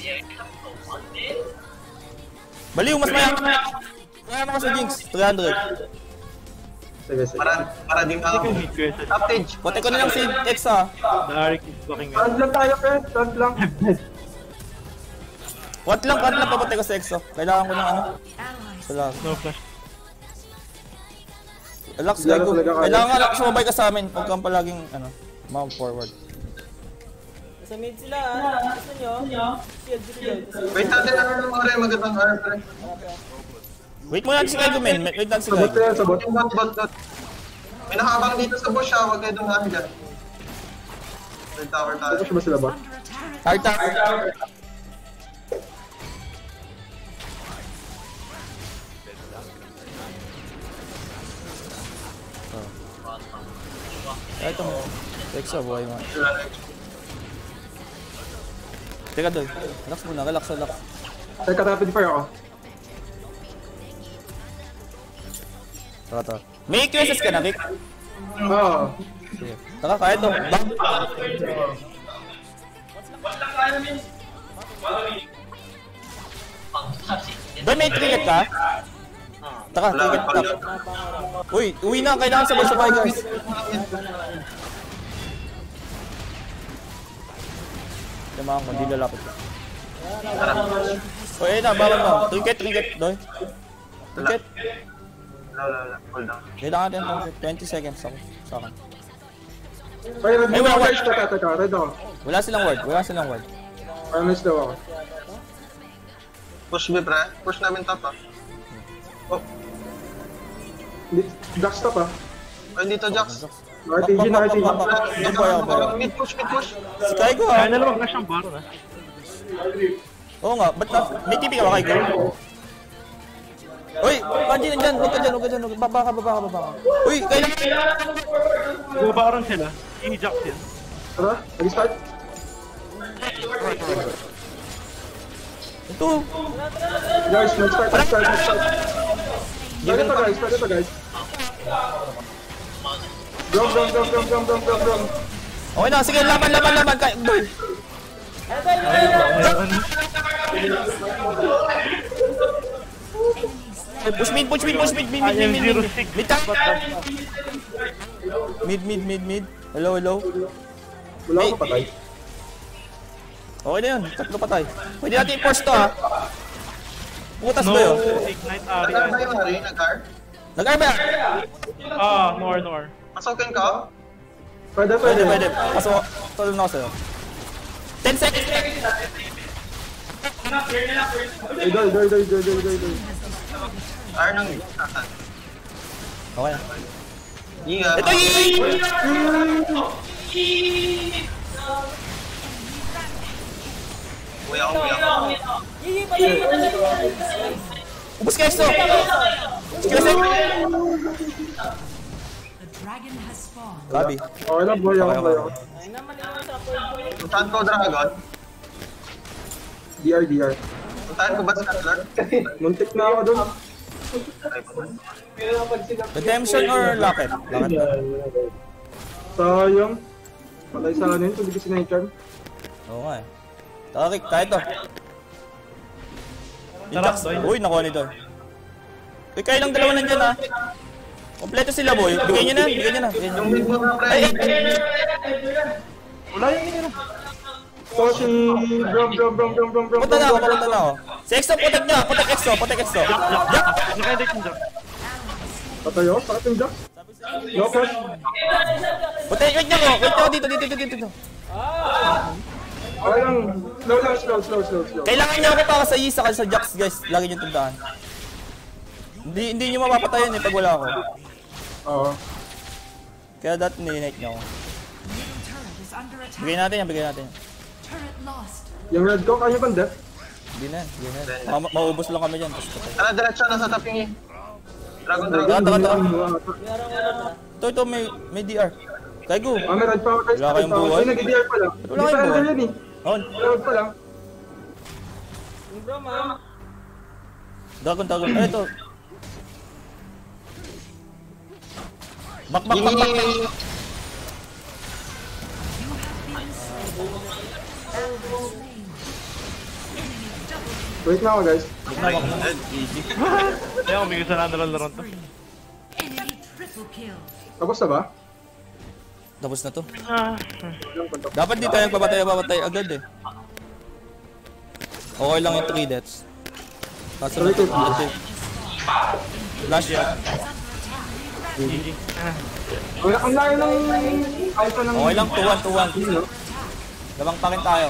C: Baliw, mas mayaman na. Mayaman ka sa Jinx, 300.
A: Sige, sige.
H: Para, para din ka.
E: Second hit ko yun.
H: Top stage.
C: Ko na lang si X ah.
E: Darik is fucking good.
A: Stand lang tayo, friend. Stand lang.
C: What lang, cut lang pabote ko sa Exo. Kailangan ko ng ano. lang.
E: No flash.
C: Relax,
A: Wala
C: gago. Kailangan nga sumabay ka sa amin. Huwag kang palaging, ano, mount forward.
D: Sa mid sila ah. Gusto niyo? Shield, shield.
H: Wait natin ano ng mga rin magandang R, pre.
C: Wait muna natin si Kaigo, men. Wait natin si
A: Sabot
C: Kaigo.
A: na yan, sabot.
H: Yung bot, bot, bot. May nakaabang dito sa bush, ha. Huwag kayo dumaan dyan. Red tower tayo.
A: Tapos ba sila ba?
F: Under attack.
C: Tarta. Ay, ito mo. Exo, buhay mo. Teka doy. Relax muna, relax, relax.
A: Teka, rapid fire ako.
C: Tara, tara. May QSS ka na, Rick?
A: Oo.
C: Sige. Tara, kaya to. Bang! Doy, may cricket ka? Taka,
H: wala.
C: top. Uy, uwi na. Kailangan sabay-sabay, guys. Tamahan ko, hindi lalapit ko. Uy, ayun na, bawal mo. Trinket, trinket, Doy. Trinket.
H: Wala, wala, wala. Hold on.
C: Kailangan din trinket. 20 seconds ako. Sa akin.
A: Ay, red
C: Ay, wala, wala.
A: Teka, teka, red ako.
C: Wala silang word, wala silang word.
A: Armless daw ako.
H: Push me, pre. Push namin top, ha. Oh,
A: Di- Dax top ah.
H: ayun dito, Jax.
A: RTG na
C: ako, bro.
H: Mid push, mid push.
C: Si Kaigo
E: Kaya
C: ah.
E: na lang flash ang baron ha.
C: Oo nga, ba't na, may TP ka ba Kaigo? Uy, kanji nandyan, huwag ka dyan, huwag ka dyan, baba ka, baba ka, baba ka. Uy, kailangan,
E: Go baron sila. I-jack yan.
A: Tara, nag-start.
C: ito,
A: Guys, nag-start, nag-start, nag-start. Pwede pa guys, pwede pa guys. Drum, drum, drum, drum, drum, drum, drum, drum.
C: okay na, sige, laban, laban, laban, Kai, boy. Ay, Push mid, push mid, push mid, mid, mid, mid, mid, mid, mid, mid, mid, mid, mid, mid, hello, hello.
A: Wala
C: Hey.
A: ako patay.
C: Okay na yun, tatlo patay. Pwede natin i-force to ha. Putas
E: No,
C: ba yun?
E: ignite Ari.
H: Nag-R ba yung Ari?
E: Ah, Nor, Nor.
H: Pasukin ka?
A: Pwede,
C: Pwede,
A: pwede.
C: pwede. Kaso, tulong ako sa'yo. 10 seconds!
A: Idol, idol, idol, idol, idol, idol.
H: Iron ng asan?
C: Okay na.
H: Inga.
C: Ito yun!
H: Uy ako, uy ako.
D: Yee.
C: Ubus ka, Exo! Skill set!
F: The dragon has spawned.
C: Gabi.
A: Okay lang, boy
C: Okay,
D: point.
H: Saan ko dragon?
A: DR, DR.
H: Saan ko ba sa Cutler?
A: Muntik na ako dun.
C: Redemption or Locket? Locket na.
A: Sayang. Patay sa ano yun, tubig kasi na yung charm.
C: Oo nga eh. Taka, kaya to. Jax. Uy, nakuha ni Dor. Uy, kayo lang dalawa nandyan ha. Kompleto sila boy. Bigay nyo na, bigay nyo na.
H: Mo na,
C: Ay,
H: pre.
E: Wala yung iniro.
A: So, si Brom, Brom, Brom, Brom, Brom, Brom.
C: Punta na ako, punta na ako. Si Exo, protect nyo. Protect Exo, protect Exo. Jack!
E: Nakaidik yung Jack.
A: Patay ako, sakit yung Jax. No cash.
C: Protect, wait nyo ko. Wait nyo dito, dito, dito, dito.
A: Okay lang. Slow lang, slow, slow, slow, slow.
C: Kailangan nyo ako para sa Yi, saka sa Jax guys. Lagi nyo tandaan. Hindi, hindi nyo mapapatayan eh pag wala ako.
A: Oo.
C: Kaya dati nilinate nyo ako. Bigay natin yan, bigay natin yan.
A: Yung red ko, kanya pang death.
C: Hindi na, hindi na. Ma maubos lang kami dyan.
H: Ano, diretso na sa taping eh. Dragon,
C: Taka,
H: dragon.
C: taka, taka.
D: Na.
C: Ito, ito, may, may DR. Kay Gu.
A: Ah, may red pa guys.
C: Wala kayong
A: pa
C: buhay?
A: Ay, nag-DR pa lang.
C: Wala
A: Hindi pa
C: kayong
A: ender
C: buhay?
A: yan eh.
C: On.
A: Red pa lang.
D: Yung bro, ma.
C: Dragon, dragon. Ay, ito. Back, back, back, back.
A: Wait na ako, guys.
C: Back na, back na. Easy.
E: Kaya umigil sa nandang to.
A: Tapos na ba?
C: Tapos na to. Dapat di tayo papatay, papatay agad eh. Okay lang yung 3 deaths. Kaso na, ito. Flash.
E: GG.
A: Ang layo ng...
C: Okay lang, 2-1, 2-1. Labang pa rin tayo.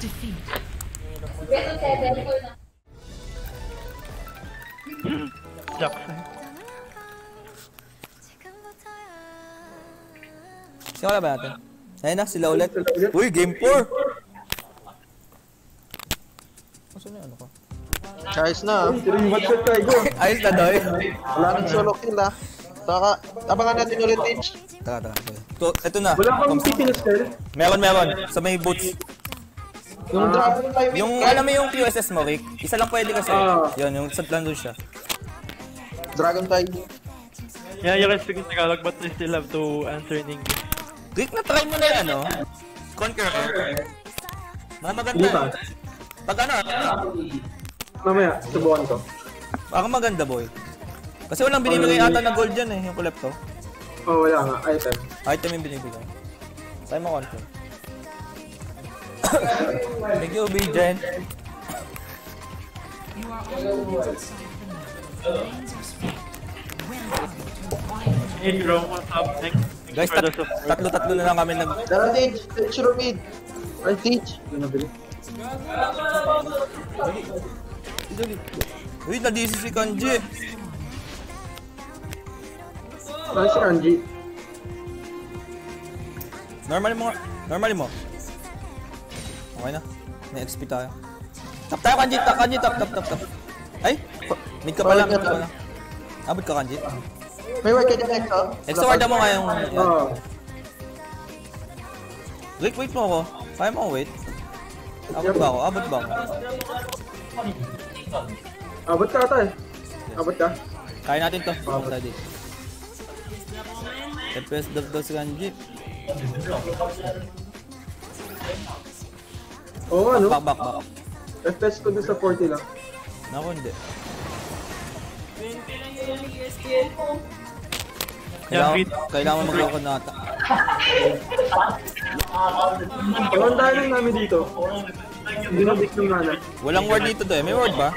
F: Defeat.
E: Jack.
C: Sino wala ba natin? Ayun na, sila ulit. Uy, game 4! Asan na ano ko?
B: Guys na.
C: Ayos na doy.
B: Wala nang solo kill ah. Saka, abangan natin ulit Mitch.
C: Tara, tara. okay. Ito, ito na.
A: Wala kang
C: Comms.
A: pinistel.
C: Meron, meron. Sa may boots.
B: Yung dragon tayo.
C: Yung, alam mo yung QSS mo, Rick? Isa lang pwede kasi.
A: Ah.
C: Yun, yung sa nandun siya.
B: Dragon tayo.
E: Yeah, you can speak in Tagalog but you still have to answer in English.
C: Rick, na-try mo na yung ano? Conquer ko. Mga maganda.
A: Hindi pa.
C: Pag ano,
A: Mamaya, subukan ko.
C: parang maganda, boy. Kasi walang binibigay ata na gold dyan eh, yung Colepto.
A: Oh, wala nga. Item.
C: Item yung binibigay. Sa'yo mo conquer. Thank you, Bijen.
F: You are.
E: Hey, bro, what's up? Thanks, thanks
C: Guys, tat tatlo-tatlo na lang kami nag...
B: Tara Teach, Teach your mid. Ay, Teach.
A: Ano nabili?
C: Uy, na-DC si Kanji.
A: Saan si Kanji?
C: Normally mo. Normally mo. Okay na. May XP tayo. Tap tayo, Kanji. Tap, Kanji. Tap, tap, tap, tap. Ay! Mid ka pala, mid ka pala. Abot ka, Kanji.
B: May word ka dyan oh.
C: Extra ward mo nga yung...
A: Oo.
C: Wait, wait mo ako. Kaya mo wait. Abot ba ako? Abot ba ako?
A: Abot ka ata eh. Abot ka?
C: Kaya natin to. Ready. FPS daw daw si Kanji.
A: Oo ano?
C: Back, back, back.
A: FPS ko doon sa 40 lang.
C: Naku, hindi.
D: 20 lang yung ESPN ko.
C: Kailangan, kailangan mo mag-record na ata.
A: Ewan tayo lang namin dito. Hindi na big ng mana.
C: Walang word dito to eh. May word ba?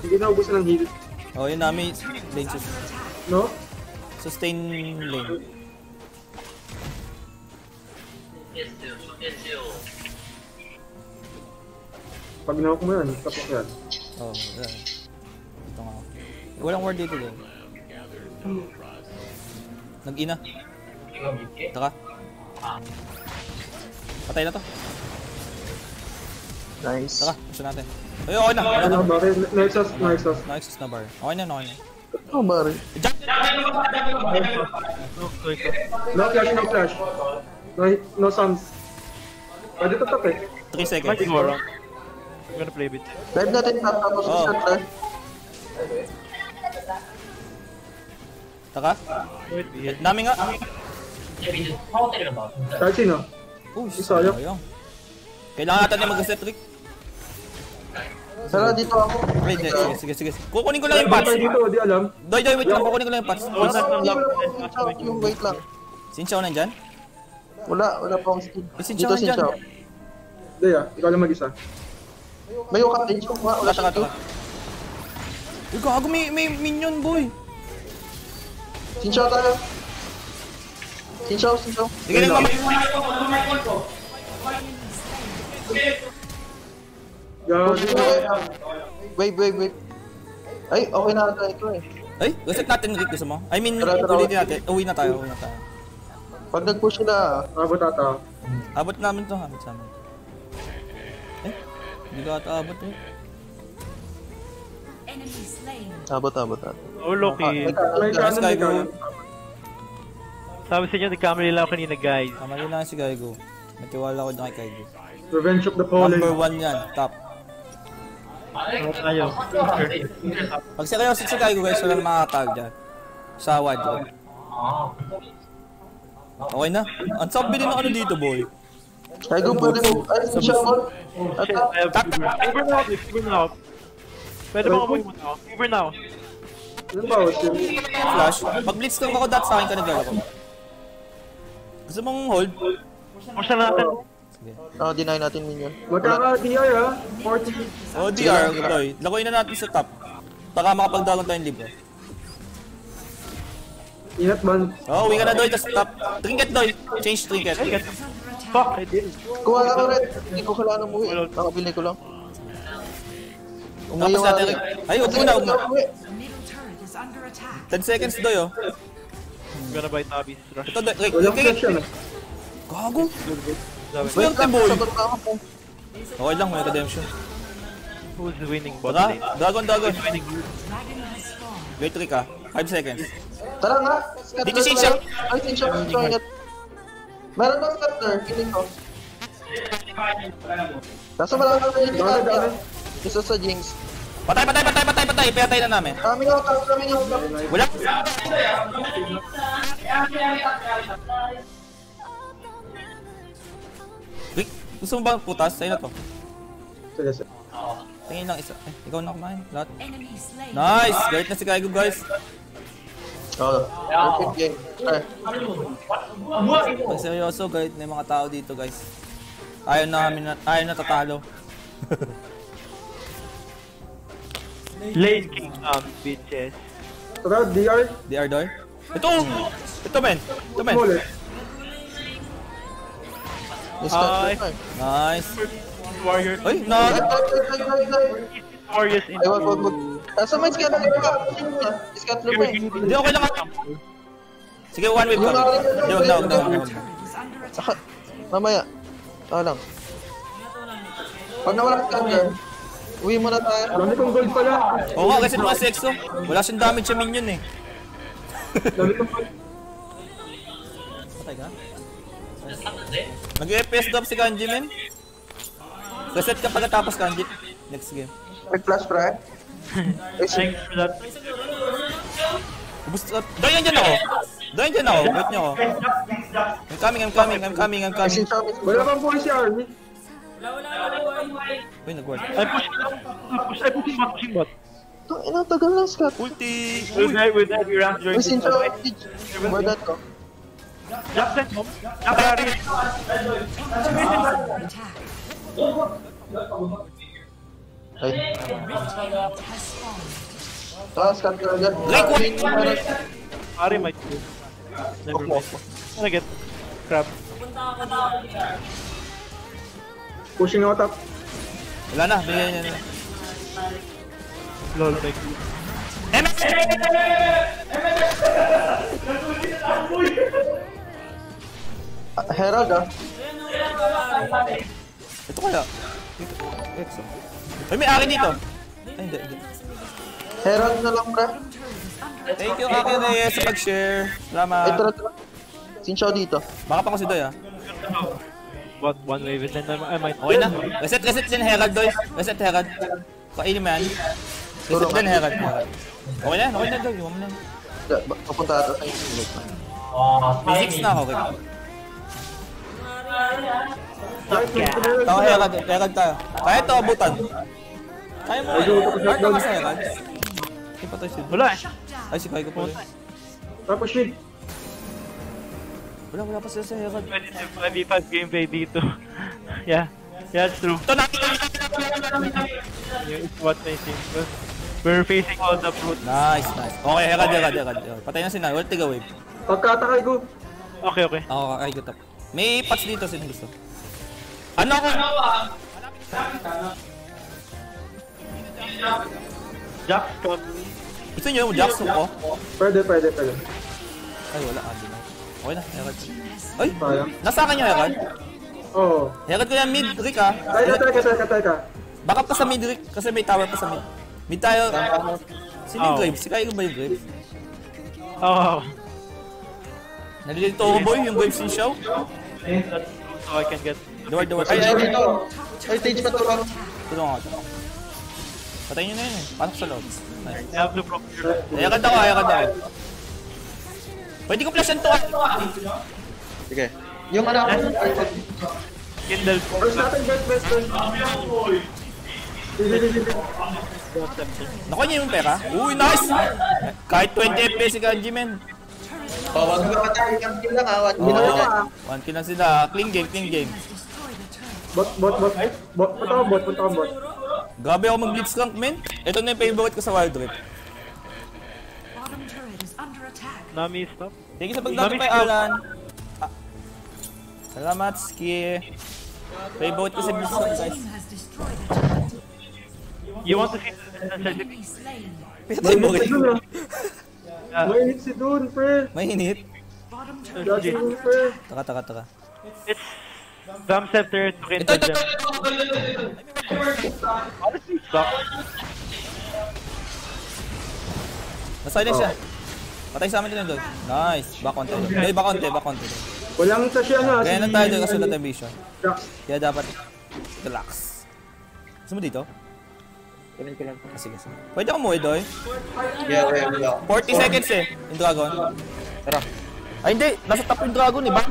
A: Hindi na ubusan ng heal.
C: Oh, yun namin. Lane sus
A: No?
C: Sustain lane.
A: Pag nawak mo yan, tapos yan.
C: Oh, yeah. Ito nga. Walang word dito din. Nag-ina. Taka. Patay na to.
B: Nice.
C: Taka, gusto natin. Ay, okay na. Na.
A: Ano ba? Nexus, Nexus.
C: Nexus na bar. Okay na, okay na.
B: Oh, bari.
C: Jump!
A: No flash, no flash. No, no suns. Pwede to tap eh.
C: 3 seconds.
E: Might around. I'm gonna play a bit.
B: Dive natin top tapos
C: Oh.
B: shot tayo.
C: Taka. Nami nga.
A: Kahit sino.
C: Oh,
A: sayang.
C: sayang. Kailangan natin na mag-set trick.
B: Sara dito ako.
C: Wait, sige, sige, sige. Kukunin ko lang yung
A: Patch. dito, di alam.
C: Doy, doy, wait lang. Kukunin ko lang yung patch.
B: Wala yung wait lang.
C: Sinchaw nandyan?
B: Wala, wala pa akong skill.
C: Eh, si
B: Dito
C: Chow
B: si
C: nandyan.
A: Hindi ah, ikaw lang mag-isa.
B: May yung captain ko. Wala, wala
C: Taka, taka,
B: skill.
C: taka. Uy, gago, may, may minion, boy.
B: Sinchaw tayo. Sinchaw, Sinchaw.
C: Sige lang,
B: Wave, wave, wave. Ay, okay na ata ito eh.
C: Ay, reset natin, Rick, gusto mo? I mean,
B: Tara, tara.
C: ulitin natin. Uwi na tayo, uwi na tayo.
B: Pag nag-push sila,
A: Abot ata.
C: Abot namin to, abot sa amin. Eh, hindi ka ata abot eh.
B: Abot, abot, abot.
E: Oh, Loki.
C: Bro.
A: kanan.
E: Sabi sa inyo, nagkamali lang ako kanina, guys.
C: Tama rin lang si Gaigo. Nagtiwala ko dyan kay Gaigo.
A: Revenge of the Fallen.
C: Number one yan, top.
E: Tayo?
C: Pag seryoso si Gaigo guys, wala na makakatag dyan. Sa wad. Okay na. Ang sabi din ng ano dito, boy.
B: Kung pwede mo, ay, Sinchaw mo.
E: Fever. Fever now, fever now. Pwede ba kamuhin mo now? Fever now.
A: Ano?
C: Flash. Pag blitz lang ako dot sa akin ka naglalaro. Gusto mong hold?
E: Push na natin.
B: Oh, deny natin minion.
A: Magkaka-DI ah. 40.
C: O DR, Doy. Lakuin na natin sa top. Baka makapagdagon tayong libro.
A: Inat man.
C: Oh, uwi ka na Doy, tas top. Trinket Doy. Change trinket.
E: Fuck, I did.
B: Kuha ko rin. Hindi ko kailangan umuwi. Nakabili ko lang. Umuwi
C: Tapos natin. Ay, huwag muna, huwag muna.
B: Umuwi.
F: The middle turret is under attack.
C: 10 seconds Doy, oh.
E: I'm gonna buy Tabby's rush.
C: Ito, Doy. Rick,
A: flash yan ah.
C: Gago.
B: Wait
C: Swerte,
B: lang,
C: boy.
B: sagot na ako po.
C: Okay lang, may redemption.
E: Who's winning bot lane?
C: dragon, dragon.
F: Dragon has spawned.
C: Wait, Rick, ah. 5 seconds.
B: Tara nga.
C: Dito si
B: ko
C: Sinchaw.
B: lang. Ay, Sinchaw, Sinchaw, ingat. Meron ba scatter? Feeling ko. Kaso wala ka rin
A: dami.
B: Isa sa Jinx.
C: Patay, patay, patay, patay, patay. Pinatay na namin.
B: Kami nga, kami nga.
C: Wala. Rick, gusto mo ba putas? Sa'yo na to.
A: Sige, sige.
C: Tingin lang isa. Eh, ikaw na kumain. Lahat. Nice! Galit na si Kaigo, guys.
B: Oh, perfect game. Ay,
C: Pag seryoso, galit na yung mga tao dito, guys. Ayaw na kami na, ayaw na tatalo.
E: Lane King, um, bitches.
A: Tara, DR.
C: DR Doy. Ito! Ito, men! Ito, men!
B: Eh.
C: Nice!
E: Warriors.
C: Uy,
B: ay.
E: Warriors in
B: Ay, wag, wag, wag. Kaso may pa. Scatter pa eh.
C: Hindi, okay lang. Sige, one wave kami. Hindi, huwag na, huwag na.
B: Saka, mamaya. Ah lang. Pag nawala ka scatter, uwi muna tayo.
A: Dami kong gold pala.
C: Oo nga, kasi mga sexo. Wala siyang damage sa minion eh.
A: Dami kong gold.
C: Patay ka? Nag-FPS drop si Kanji, men. Reset ka pagkatapos Kanji. Next game.
B: May flash. Ay, si-
E: Thanks for that.
C: Ubus, uh, doon yan dyan ako. Doon yan dyan ako. Wait nyo ako. I'm coming, I'm coming, I'm coming, I'm
B: Ay,
C: coming.
A: Wala pang buhay si Army.
C: Uy, nag-word.
E: I push, push, I pushing bot, pushing bot.
B: Ito, ina, tagal ng scatter.
C: Ulti!
E: With
C: Uy!
E: that, with that, we ran during
B: Ay,
E: this
B: Sinchaw,
E: time.
B: where that ko?
E: Jackson, no? Nakari.
F: Under attack.
B: Ay,
F: Rift Gate has spawned.
B: Tapos, cut ka agad.
C: Drake, what?
E: Ari might do. Never mind. Gonna get crap.
A: Pushing ako top.
C: Wala na, bigyan niya na.
E: Lol, thank you.
B: Ah, Herald ah.
C: Ito kaya. Dito. Exo. Ay, may akin dito. Ay, hindi, hindi.
B: Herald na lang, pre.
C: Thank you, Aki Reyes, sa pag-share. Salamat.
B: tara, tara. Sincho dito.
C: Baka pa ko si Doy, ah.
E: What one wave and then I, might.
C: Okay na. Reset, reset din Herald, Doy. Reset, Herald. Kainin mo yan. Reset din, Herald. Okay na, okay na, Doy. Iwan mo na.
B: Papunta ata sa inyo.
C: May 6 na ako, okay. Tawa Herald, Herald tayo. Kaya ito, abutan. Kaya mo, ano? Mark ka sa Herald. Hindi pa tayo si
E: Wala eh.
C: Ay, si Kai ko pala.
A: Tapos mid.
C: Wala, wala pa sila sa Herald.
E: 25 gameplay dito. yeah. Yeah, true.
C: Ito na!
E: It's what I think. We're facing all the brute.
C: Nice, nice. Okay, Herald, Herald, Herald. Patay na si Nai. Wala tiga wave.
A: Pagkatakay ko.
E: Okay, okay.
C: Ako, kakain ko top. May patch dito, sino gusto? Ano ako?
E: Jack, come.
C: Gusto nyo yung Jackson ko?
A: Pwede, pwede, pwede.
C: Ay, wala. Ando na. Okay na, Herald. Ay, nasa akin yung Herald.
A: Oo.
C: Herald ko yan mid, Rick ah.
A: Teka, teka, teka, teka.
C: Backup ka sa mid, Rick. Kasi may tower pa sa mid. Mid tayo. Sino yung. Graves? Si Kaya ko ba yung Graves?
E: Oh,
C: Nalilito ako boy, yung Graves yung show.
E: That's true. So I can get.
C: Duwar, duwar.
B: Ay,
C: Ay,
B: ay, dito. Heritage pa to lang.
C: tulungan ako. Patayin nyo na yun eh. Pasok sa loob. Nice.
E: I have to procure.
C: Ayakad ako, ayakad ako. Pwede ko flash to ah.
B: Sige. Yung anak ko,
E: Kindle for
A: First natin, best, best, best.
C: Nakuha niya yung pera. Uy, nice! Kahit 20 FPS si Kanji, men.
B: Oh, wag mo matay. Yung kill lang ah. Wag mo
C: Oo.
B: na.
C: One kill lang sila. Clean game, clean game.
A: Bot, bot, bot. Bot, punta ko bot, punta ko bot.
C: Grabe ako mag-blitz rank, men. Ito na yung favorite ko sa Wild Rift.
E: Nami, stop.
C: Thank you sa pagdami kay Alan. Ah. Salamat, Ski. Favorite ko sa blitz rank, guys.
E: You want to see the.
C: Patay mo rin.
A: Ah. Mainit si Dun, pre.
C: Mainit.
A: Lagi Dun, pre.
C: Taka, taka, taka.
E: It's Dam Scepter to
C: Ito, ito, ito, ito.
E: Honestly, suck.
C: Siya. Patay sa amin din doon. Nice. Back on tayo. Hey, back on tayo, back on tayo.
A: Walang sa siya nga.
C: Kaya na tayo doon kasi wala tayong vision. Kaya dapat relax. Gusto mo dito? Ah, sige, sige. Pwede ako umuwi, Doy.
B: Yeah, yeah, yeah.
C: 40 seconds eh, yung dragon. Tara. Ay hindi, nasa top yung dragon eh, ba?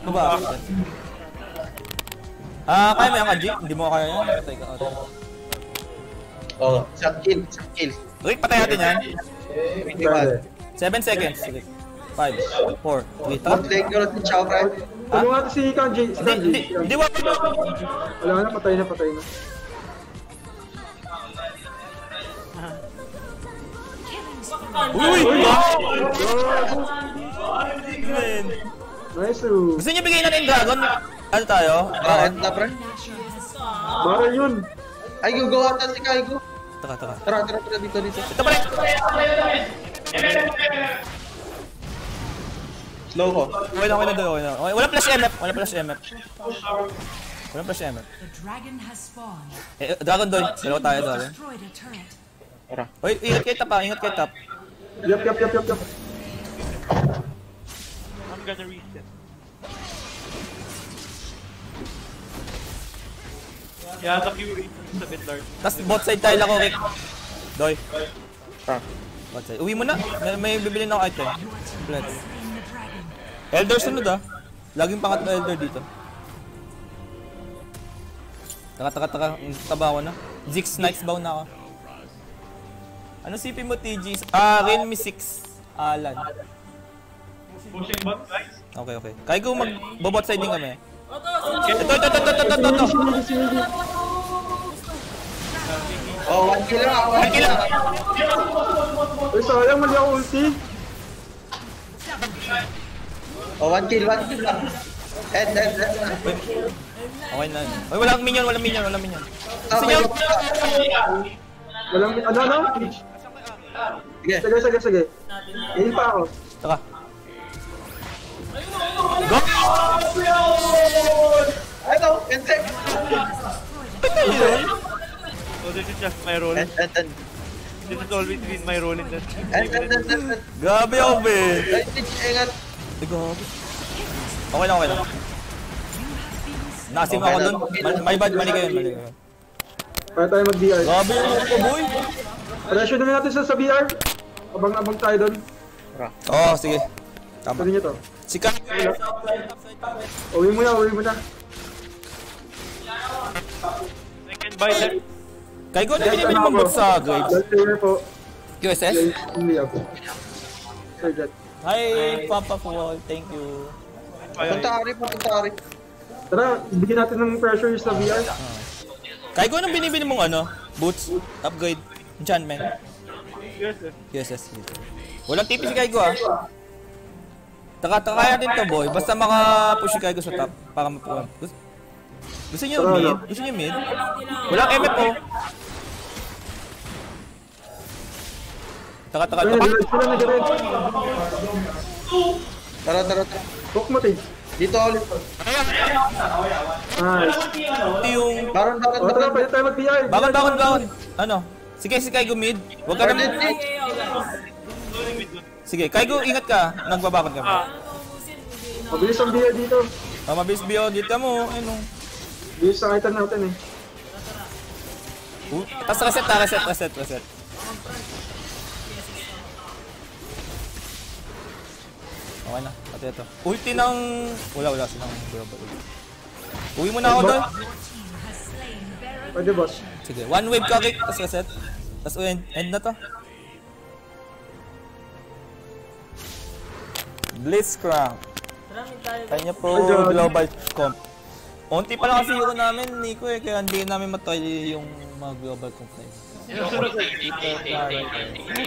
C: Ano ba? Ah, kaya mo yan, Kanji? Hindi mo kaya yan? Patay ka. Okay.
B: Oh, isang kill, isang kill.
C: Rick, patay natin yan.
A: Pwede.
C: 7 seconds. Rick. 5, 4, 3, tara.
B: One leg ko natin, chow.
A: Tulungan natin si Kanji. Si Kanji.
C: hindi, hindi, wag.
A: Wala na, patay na, patay na.
C: Uy!
A: Nice, Ru.
C: Gusto niyo bigay natin dragon? Ano tayo?
B: End na, pre.
A: Bara yun.
B: Ay, gugawa na si Kaigo.
C: Taka, taka.
B: Tara, tara, tara, dito, dito.
C: Ito pa rin.
B: Slow ko.
C: Okay na, okay na doon, okay na. Okay, Wala flash MF, wala flash MF. Wala flash MF. Eh, dragon doon. Dalawa tayo, dragon.
F: Destroyed a turret.
C: Uy, ingat kayo tap ah, ingat kayo tap.
A: Yup, yup, yup, yup, yup.
E: I'm gonna reset. Yeah, the Q is a bit large.
C: Tapos bot side tayo lang, Rick. Doy.
B: Ah.
C: Bot side. Uwi mo na. May, may bibili na ako item. Let's. Elder sunod ah. Laging pangatlo Elder dito. Taka, taka, taka. Taba ako na. Zix Knights bound na ako. Ano CP mo, TG? Ah, Realme 6. Alan.
E: Pushing bot, guys.
C: Okay, okay. Kaya ko mag-bobot side din kami. Ito, ito, ito, ito, ito, ito, ito.
H: Oh, one kill lang. One kill lang.
A: Uy, sayang, mali ako ulti.
H: Oh, one kill, one kill lang. Head, head, head.
C: Okay na. Uy, walang minion, walang minion, walang minion.
H: Ah,
C: Sige,
A: Walang, ano, ano?
H: Sige.
A: Sige, sige, sige. Hindi pa ako.
C: Taka. Go!
H: Ito, insect.
E: So this is just my role.
H: And, and, and,
E: This has always been my role in that.
H: and, and, and, and, and.
C: Grabe ako, be.
H: Ay, Titch, ingat.
C: Grabe. Okay lang, okay lang. Nasim ako dun. Mal- My bad, mali kayo, mali kayo.
A: Para tayo mag-BR.
C: Grabe yung ako, boy.
A: Pressure na natin sa, sa BR. Abang-abang tayo doon.
C: Oo, oh, sige. Tama.
A: Sabi niyo to.
C: Si Kai.
A: Uwi mo na, uwi mo na.
E: Can buy that.
C: Kai ko, ano binibili mong boots sa Graves?
A: Last player po.
C: QSS?
A: Hindi ako. Sir Jet.
C: Hi, Papa Paul. Thank you.
H: Punta Ari, punta Ari.
A: Tara, bigyan natin ng pressure sa VR.
C: Kai ko, anong binibili mong ano? Boots? Upgrade? Enchantment?
E: Yes, yes.
C: QSS. Walang tipi si Kai ko, ah. Taka, taka kaya din to, boy. Basta maka-push si Kai ko sa top. Para mapuan. Gusto, gusto niyo
A: Tara,
C: mid? Gusto niyo mid? Walang MF, oh. Taka, taka, taka.
H: Tara, tara, tara.
A: Hook mo.
H: Dito ulit.
A: Nice.
C: Ito yung...
H: Baron, baron,
A: O, tara,
H: baron.
A: pwede tayo mag-VR.
C: Bakon, bakon, bakon. Ano? Sige, si Kaigo mid. Huwag ka naman. Sige, Kaigo, ingat ka. Nagbabakon ka.
A: Mabilis ang VR dito.
C: Oh, mabilis beyond. Dito mo. Ano?
A: Bilis sa item natin eh.
C: Tapos reset, reset, reset, reset. Okay na, pati ito. Ulti ng... Wala, wala silang global ulti. Uwi mo na ako doon.
A: Pwede, boss.
C: Sige, one wave ka kick, tapos reset. Tapos end, end na to. Blitzcrank. Kanya po global comp. Unti pa lang kasi hero namin, Nico eh, kaya hindi namin matry yung mga global comp na yun.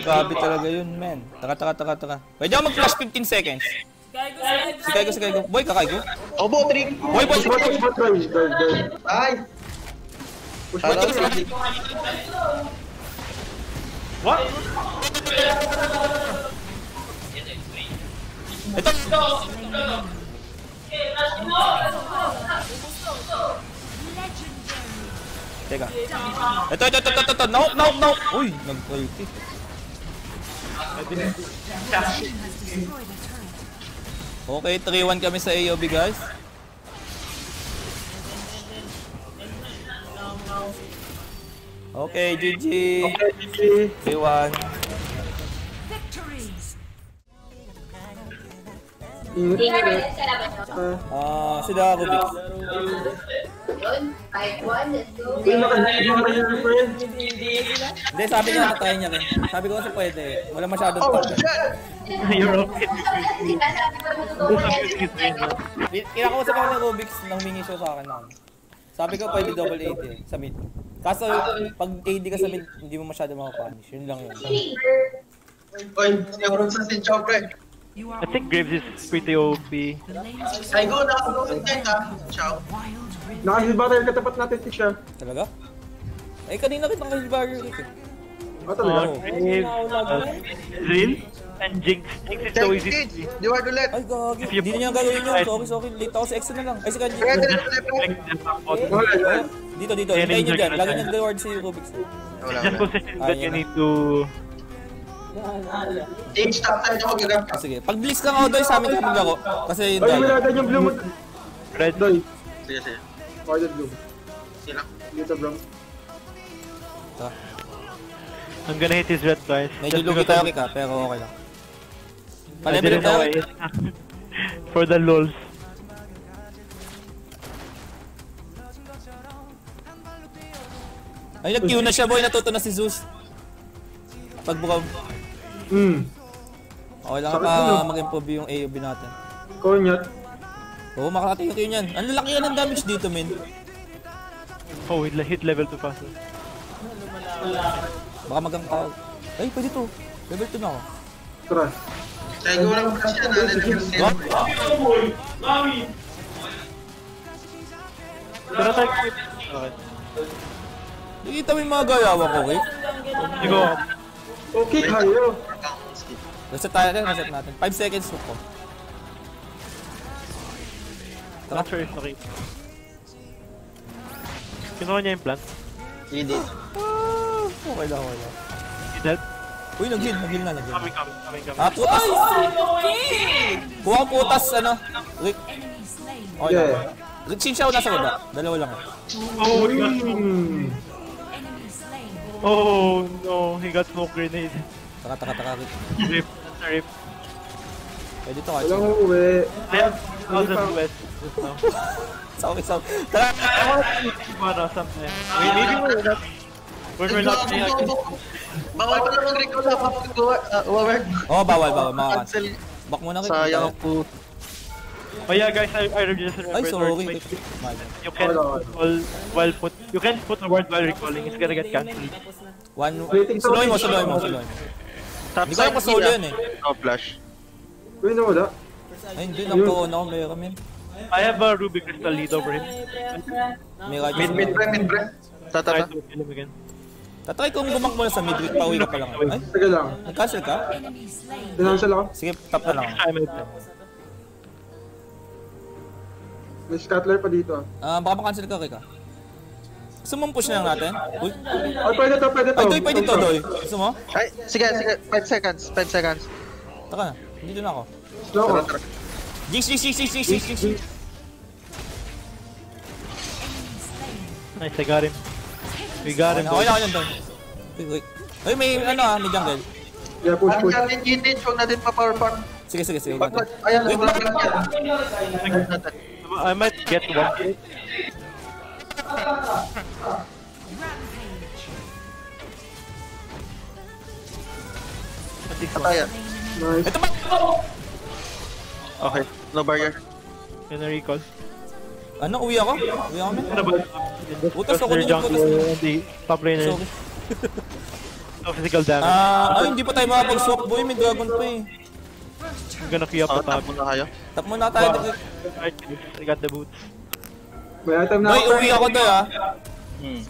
C: Grabe talaga yun, men. Taka, taka, taka, taka. Pwede ako mag-flash 15 seconds.
D: Kaigo, kaigo.
C: Si Kaigo, si Kaigo. Boy, kakaigo.
H: Obo, trick.
C: Boy, boy,
A: push bot, guys. Guys, guys.
H: Ay.
A: Push guys.
H: sige.
E: What?
C: Ito. Teka. Ito, ito, ito, ito, ito. No, no, no. Uy, nag-ulti. Okay, 3-1 kami sa AOB, guys. Okay, GG.
A: Okay,
C: 3-1.
A: Ingat. Ah,
C: Ah,
A: naka-hit yung player, friend.
C: Hindi, sabi niya na-try niya rin. Sabi ko kasi pwede. Wala masyadong
H: Oh.
E: You're okay.
C: Kinakausap ako ng Rubix nang mingi siya sa akin ano. Sabi ko pwede double AD eh, sa mid. Kaso pag AD ka sa mid, hindi mo masyado makapunish. Yun lang yun.
H: Oy, siguro sa si Chopre.
F: You are
E: I think Graves is pretty OP.
H: Ay, go na ako. Insect ha. Ciao.
A: Naka-heal katapat natin si siya.
C: Talaga? Eh kanina kita naka barrier kick eh.
A: Ah, talaga?
E: Uh, Graves, uh, Zin, and Jinx. Jinx is so easy.
H: You are to let.
C: Ay gagi. Hindi niya gagawin yun. Sorry, sorry. Late ako sa extra na lang. Ay si Kanji.
H: Dito.
C: Dito, dito. Hintayin niyo dyan. Lagi niyo reward si Rubix.
H: Wala,
E: Just position that you need to...
H: Change top side ako gagam.
C: Ah, sige. Pag blitz kang Odoy sa amin ka maglaro. Kasi yun
A: Ay,
C: tayo.
A: wala yung blue mo.
E: Red.
A: Doy.
H: Sige, sige.
A: Order blue.
H: Sila.
A: Dito, bro.
C: Tara.
E: I'm gonna hit his red twice.
C: Medyo lugi tayo ha, pero okay lang.
E: Know
C: tayo.
E: Hit. For the lulz.
C: Ay, nag-Q na siya boy. Natuto na si Zeus. Pagbukaw.
A: Hmm.
C: Okay lang
A: Sakit
C: pa
A: yun, no?
C: mag-improve yung AOB natin.
A: Konyat.
C: Oo, makakarating kayo niyan. Ang lalaki yan ng damage dito, men.
E: Oh, hit, hit level 2 fast.
C: Baka magang tao. Ay, pwede to. Level 2 na ako.
A: Tara.
H: Kaya ko lang flash yan,
C: What?
H: 10.
E: Tinatry ko ito. Okay.
C: Nakita mo yung mga gayawa ko, okay?
E: Hindi ko.
A: Okay kayo.
C: Reset tayo rin, reset natin. 5 seconds hook ko.
E: Not sure if nakita. Kinuha niya yung plant.
B: Hindi.
C: Ah, okay lang, okay lang.
E: Is that?
C: Uy, nag-heal, nag-heal na, nag-heal.
E: Coming, coming, coming, coming.
C: Ah, putas! Kuha ko putas, ano? Rick, okay lang.
A: Yeah.
C: Rick, Xin nasa baba. Dalawa lang.
E: Oh my god. Oh no, he got smoke grenade.
C: Taka, taka, taka, Rick.
E: Rip. Rip.
C: Pwede to, kahit.
A: Walang uuwi.
E: Then, thousand west. Just now.
C: Sorry, sorry. Tara!
E: I want to see Mana something. Maybe we're not. We're not.
H: Bawal pa lang mag-recall sa pagkukuha.
B: Uh, Wawer,
C: Oh, bawal, bawal. Mga
B: cancel.
C: Back muna, Rick.
B: Sayang po.
E: Oh yeah, guys, I, I just remembered.
C: Ay, sorry.
E: You can recall while put. You can put a word while recalling. It's gonna get cancelled.
C: One,
A: Waiting to-
C: slow mo, slow mo, slow mo.
B: Top
C: Hindi ko alam kung solo yun eh.
B: No flash.
A: Uy, nawala.
C: Ay, hindi. Nagtuon ako, meron men.
E: I have a ruby crystal lead over him.
H: Mid, mid, pre, mid, pre.
E: Try
B: Tata.
E: to kill him again.
C: Tatry kong gumak muna sa mid. Pauwi ka pa lang. Ay,
A: Teka lang.
C: nag-cancel ka?
A: Dinansal ako.
C: Sige, tap na lang
A: May scattler pa dito.
C: Ah, baka makancel ka, Rick push na lang natin? Uy,
A: Ay, pwede to, pwede to.
C: ay, Doy, pwede to, Doy. Gusto mo?
B: Ay, sige, sige. 5 seconds. 5 seconds.
C: Taka na, dito na ako.
A: Slow ko.
C: Jinx, jinx, jinx, jinx, jinx, jinx, jinx.
E: Nice, I got him. We got
C: Okay
E: him.
C: okay okay Doy. Uy, uy. Uy, may ano ah, may jungle.
A: Yeah, push,
H: Ang
A: push.
H: natin GTH, huwag natin pa-power farm.
C: Sige, sige, sige.
H: Ayan,
C: Wait,
H: wala lang yan.
E: I might get one.
B: Patayan.
A: Nice.
C: Ito ba?
B: Okay. No barrier.
E: Can I recall?
C: Ano, uwi ako? Uwi ako, men.
E: Ano ba?
C: Butas ako dun,
E: and the top laner
C: Sorry.
E: no physical damage.
C: Ah, ay, hindi pa tayo makapag-swap, boy. May dragon pa eh.
E: I'm gonna queue up the top.
B: tap muna kayo.
C: Tap muna tayo.
E: I got the boots.
A: May item na
C: Doy,
A: ako.
C: uwi ako, Doy ah.
B: Hmm.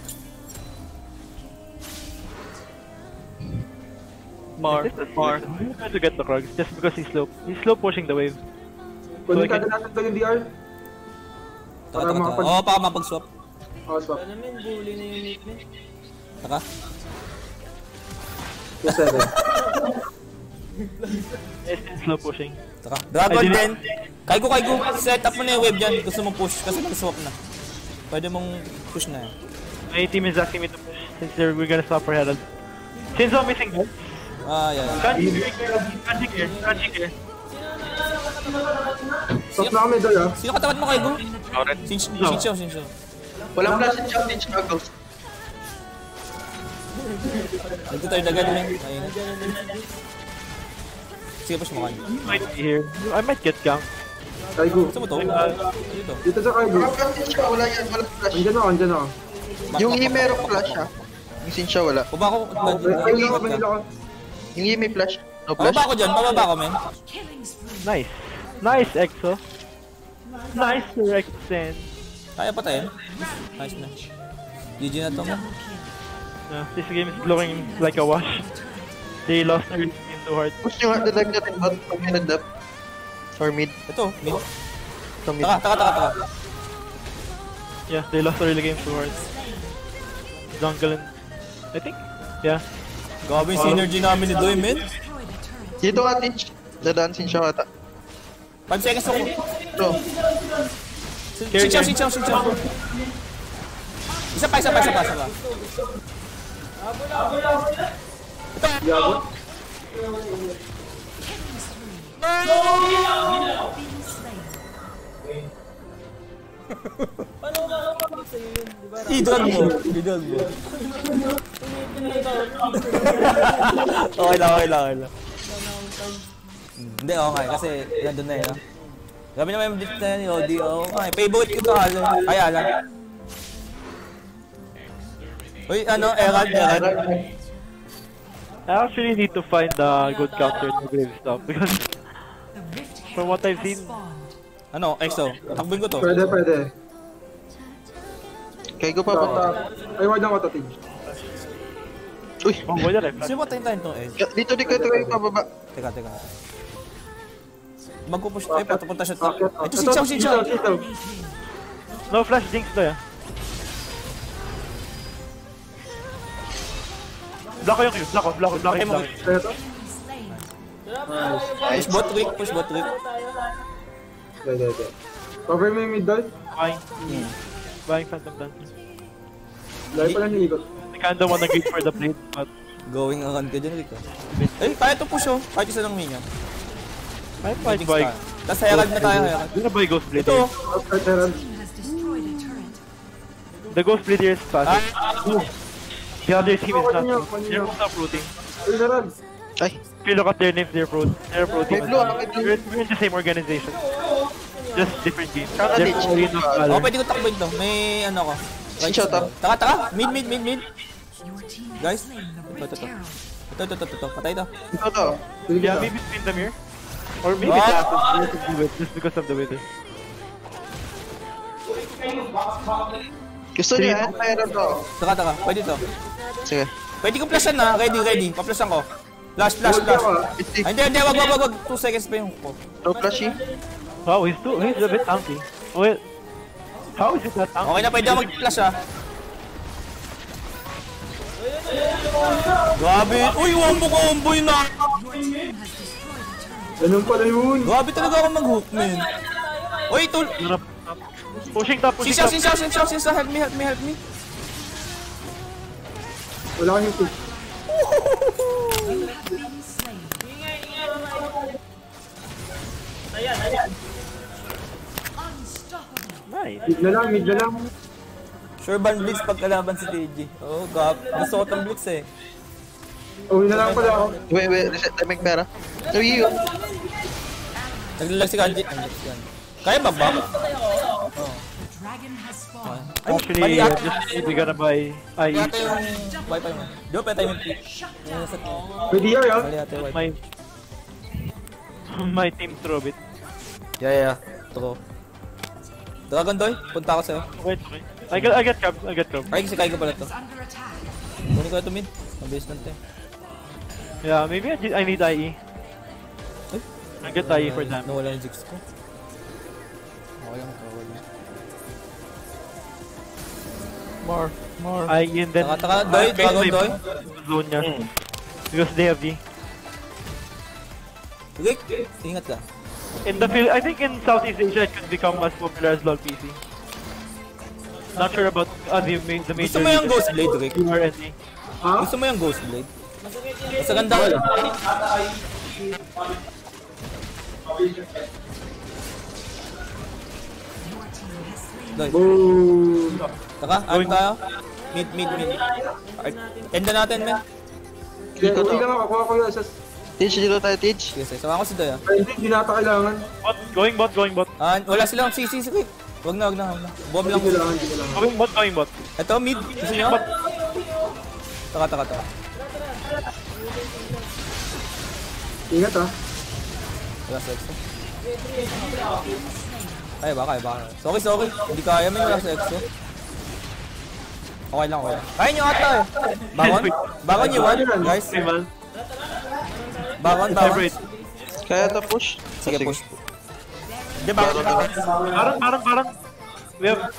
E: Mar.
B: Mar.
E: I'm trying to get the Krugs just because he's slow. He's slow pushing the wave.
A: Kunin ka natin to yung DR.
C: Taka, taka, taka. Oo, baka mapag-swap.
A: Oh, swap.
D: Ano men, bully na yung men.
C: Taka.
A: 2-7.
E: Yes, he's slow pushing.
C: Taka. Dragon
E: Ay, di-
C: din. Kaigo, kaigo. Set up mo na yung wave dyan. Gusto mong push. Kasi mag-swap na. Pwede mong push na yan.
E: My team is asking me to push since we're gonna stop for Herald. Since I'm missing guys.
C: Ah, yeah. yeah.
E: Kanji here, Kanji here, Kanji here.
A: Stop na kami, Doy, ah.
C: Sino katapat mo, kaigo? Sinch, Sincho, Sincho.
H: Walang flash and shot, ditch na ghost.
C: Nagto tayo dagan men. Ayun. Sige, push mo kayo.
E: Might be here. I might get ganked.
A: Kaigo.
C: Gusto mo to?
E: Uh,
C: Dito.
A: Dito sa Kaigo.
H: Wala yan, walang flash.
A: Andyan ako, andyan ako.
B: Yung Yi merong flash ha. Yung Sin siya wala.
C: Baba ko.
B: Yung Yi may flash. No flash.
C: ko dyan. Bababa ko, men.
E: Nice. Nice, Exo. Nice, Sir Exen.
C: Kaya pa tayo. Nice na. GG na to, man.
E: Yeah, this game is blowing like a wash. They lost their too hard.
B: Push nyo nga, dilag natin bot pag may nag-dap. Or mid.
C: Ito, mid.
B: So mid.
C: Taka, taka, taka, taka.
E: Yeah, they lost early game too hard. Jungle and... I think? Yeah.
C: Grabe yung synergy namin ni Doy, men.
B: Dito nga, Tinch. Dadaan Sin siya ata.
C: 5 seconds ako.
B: Bro,
C: Sinchaw, sinchaw, sinchaw. Isa pa, isa pa, isa pa, isa pa.
A: Yago.
D: Paano ko makakapag sa'yo yun, di ba?
C: Idol mo. Idol mo. Okay lang, okay lang, okay lang. Hindi, okay. Kasi nandun na yun, ah. Grabe naman yung blitz na yan, Yodi. Oo, oh, ay, favorite ko to, Alan. Ay, Alan. Uy, ano, Erad, Erad.
E: I actually need to find the good counter to grave stuff because from what I've seen.
C: Ano, EXO. Takbuin ko to.
A: Pwede, pwede.
B: Kaya ko pa punta.
A: Ay, wag lang ko to, Tig.
B: Uy,
E: oh, did I flash?
C: Sino ba tayo tayo itong edge?
B: dito di ko ito kayo pababa.
C: Teka, teka. Magpupush. Ay, papunta siya. Ito, si Chow, si Chow.
E: No flash jinx to yeah. Block ko yung Q, block ko, block ko, block ko, block ko.
A: Kaya to?
C: Push bot trick, push bot trick.
A: Pwede, pwede. Cover mo yung mid doll.
E: Buying. Buying Phantom Dance.
A: Lagi pala niikot.
E: I kinda wanna gate for the plate, but
C: Going around ka dyan, Rick. ah. Eh, kaya to push oh. Kahit isa ng minion.
E: I might buy.
C: Tapos Herald na tayo, Herald.
E: I'm gonna buy Ghost Blade
C: Ito.
E: The Ghost Blade here is passive. The other team is
A: Oh,
E: not. They're both not rooting.
B: Ay,
E: If you look at their names, they're pro. They're pro team.
B: Blue.
E: We're, we're in the same organization. Just different games. They're
B: ditch.
E: probably not
C: oh,
E: valor.
C: pwede ko takbuin to. May ano ko.
B: Right shot up.
C: Taka, taka. Mid, mid, mid, mid.
F: Team
C: Guys,
F: the
C: ito, ito, ito. Ito, ito, ito, ito. Patay to.
B: ito to.
A: Sige
E: Yeah, maybe spin them here. Or maybe
C: What?
E: that is just because of the wither.
B: Gusto niya, yan, mayroon to.
C: Taka, taka. Pwede to.
B: Sige.
C: Pwede ko flashan na. Ready, ready. Pa-flashan ko. Flash, flash,
A: Hold
C: flash.
A: ah.
C: Ay, Hindi, hindi. Wag, wag, wag, wag. 2 seconds pa yung ko.
B: No flashy.
E: Wow, he's too, he's a bit tanky. Wait, how is it that tanky?
C: Okay na, pwede ako mag-flash ah. Grabe. Uy, wombo combo yun ah.
F: Your team has destroyed a turret.
A: Ganun pala yun.
C: Grabe talaga ako mag-hook, man. Uy, tul...
E: Pushing top, pushing top.
C: sinsaw, sinsaw, sinsaw. Help me, help me, help me.
A: Wala kang
F: been slain. Unstoppable.
E: Nice.
A: Mid na lang, mid na lang.
C: Sure ban blitz pag kalaban si TG. Oo, oh, gap. Gusto ko tong blitz eh.
A: Uwi na lang pala ako.
B: Wait, wait, reset time yung pera. Sabi yun.
C: Naglalag si Kanji. Kaya ba ba?
F: Dragon has spawned.
C: Ay,
E: Actually,
C: mali
E: uh, just maybe gonna buy IE.
C: Mali ata yung wifi mo. Di ba pwede tayo yung
A: Pwede yun,
C: wifi.
E: My my team throw it.
C: Yeah, yeah, yeah. True. Dragon Doy, punta ako sa'yo.
E: Okay, okay. I get I get crab, I get crab.
C: Ay, si Kaigo pala to. Kunin ko ito mid. Mabilis lang to.
E: Yeah, maybe I, I need IE.
C: Ay.
E: I get IE for them.
C: Nawala yung jigs ko. Okay lang, okay
E: More, more. IE and then
C: Taka, taka, Doy,
E: base
C: Doy.
E: zone niya. Because they have V.
C: Rick, ingat ka.
E: In the Phil I think in Southeast Asia it could become as popular as LoL PC. Not sure about uh, the, the major
C: Gusto mo yung
E: regions.
C: Ghost Blade, Rick?
E: URNA.
A: Ha?
C: Gusto mo yung Ghost Blade? Mas ganda.
F: Your
C: Doy,
A: Boom.
C: taka, ano tayo? Mid, mid, mid. Enda natin, men.
A: Kaya uwi lang ako. Kuha ko yung asas.
B: Teach, dito tayo, teach.
C: Sige. Sama ko si.
A: Ay, hindi, hindi na ata kailangan.
E: Bot, going bot, going bot.
C: Ah, wala silang CC, sige. Wag na, wag na, wag na. Bomb lang.
A: Hindi hindi.
E: Going bot, going bot.
C: Ito, mid. Gusto nyo? Taka, taka, taka.
A: Ingat, ah.
C: Wala sa exo. Ay, baka, ay, baka. Sorry, sorry. Hindi kaya, men. Wala sa exo. Okay lang, okay lang. Kaya nyo ata eh. Bangon? Bangon nyo, one, guys. Bangon.
E: Separate.
B: Kaya to push.
C: Sige, push. Hindi, bangon.
E: Parang, parang, parang. We have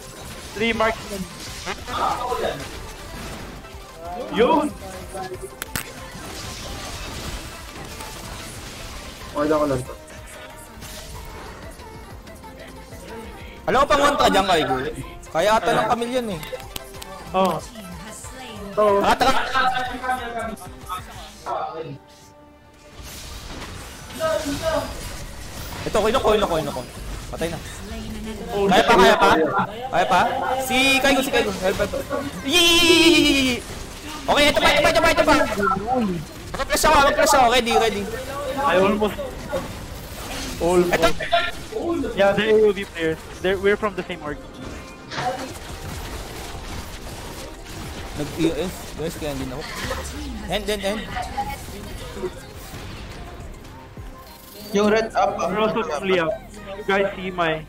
E: three marksmen. Yun!
A: Okay lang ko lang to.
C: Alam ko pang one ka dyan, Kaigo. Kaya ata ng kamilyon eh.
E: Oh.
F: Team has slain.
A: Oo.
C: Taka, taka. Ito, koino, koino, koino, koino. Patay na. Kaya pa, kaya pa? Kaya pa? Si Kaigo, si Kaigo. Help, help. Yee! Okay, ito pa, ito pa, ito pa, ito pa. Mag-flash ako, mag-flash ako. Ready, ready.
E: I almost...
C: All Ito!
E: Yeah, they're AOV players. They're, we're from the same org.
C: Nag-EOS. Guys, kaya hindi na ako. End, end, end.
B: Yung red up. ah.
E: We're also fully up. You guys see my...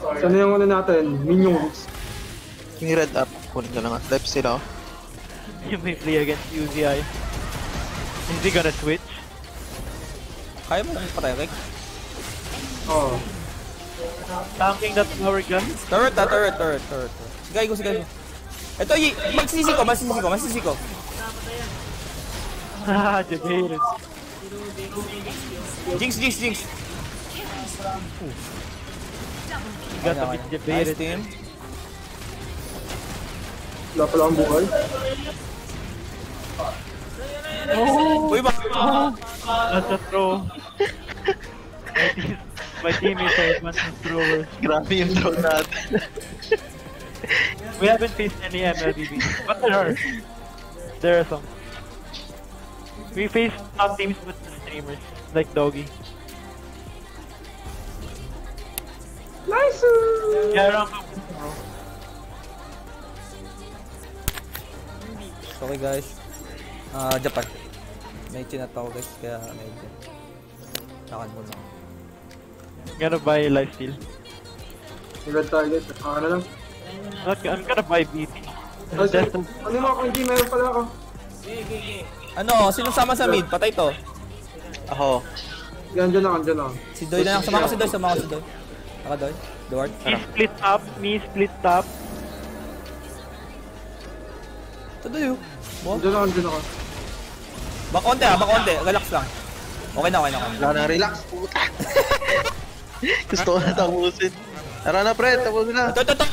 A: Sana yung ano natin, minions.
B: Yung red up. Kunin ko lang. ah. Left sila.
E: You may play against UZI. Is he gonna switch?
C: Kaya mo lang patay, Rick?
A: Oo.
E: Tanking that power gun?
C: Turret, ah, turret, turret, turret. Sigay ko, sigay ko. Ito, y- magsisi ko, magsisi ko, magsisi ko.
E: Haha, debated.
C: Jinx, jinx, jinx.
E: Got a bit
C: Nice
E: debated.
C: team.
A: Wala pala ang buhay. Oh.
C: Uy, ba? Ah.
E: That's a throw. my, team, my teammates are advanced throwers.
B: Grabe yung drone natin.
E: We haven't faced any MLBB, but there are. There are some. We faced top teams with the streamers, like Doggy.
A: Nice!
E: Yeah, around
C: Okay, guys. Ah, Japan. May chinat ako, guys, kaya medyo. Takan mo lang.
E: gonna buy lifesteal.
A: Red target. Ah, ano lang.
E: Not, I'm gonna buy BT.
A: Ay, sorry.
E: Destin,
A: Ano mo ako, hindi meron pala ako.
C: Ano, sino sama sa mid? Patay to.
B: Ako.
A: Yan, dyan lang, dyan lang.
C: Si Doy na lang. Sama ko si Doy, sama ko si Doy. Naka Doy? Duward?
E: me split top, me split top.
C: Ito Doy, oh. Mo?
A: Dyan lang, dyan ako.
C: Bak konti ah, bak konti. Relax lang. Okay na, okay na. Okay.
B: Wala na, relax. Puta. Gusto ko na tapusin. Tara na, pre. Tapusin na.
C: Ito, ito, ito.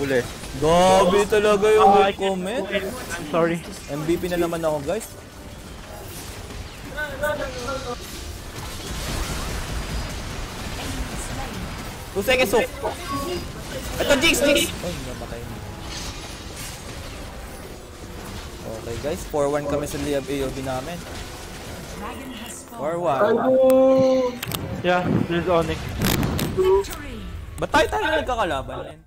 B: Uli.
C: Gabi talaga yung hate comment.
E: I'm sorry.
C: MVP na naman ako, guys. Two seconds hook. Ito, Jinx, Jinx! Ay, namatay na. Okay guys, 4-1 kami sa Liab AOB namin.
F: Dragon has
C: 4-1.
F: fallen.
A: Ayun!
E: Yeah, there's Onyx.
C: Ba't tayo tayo nagkakalaban?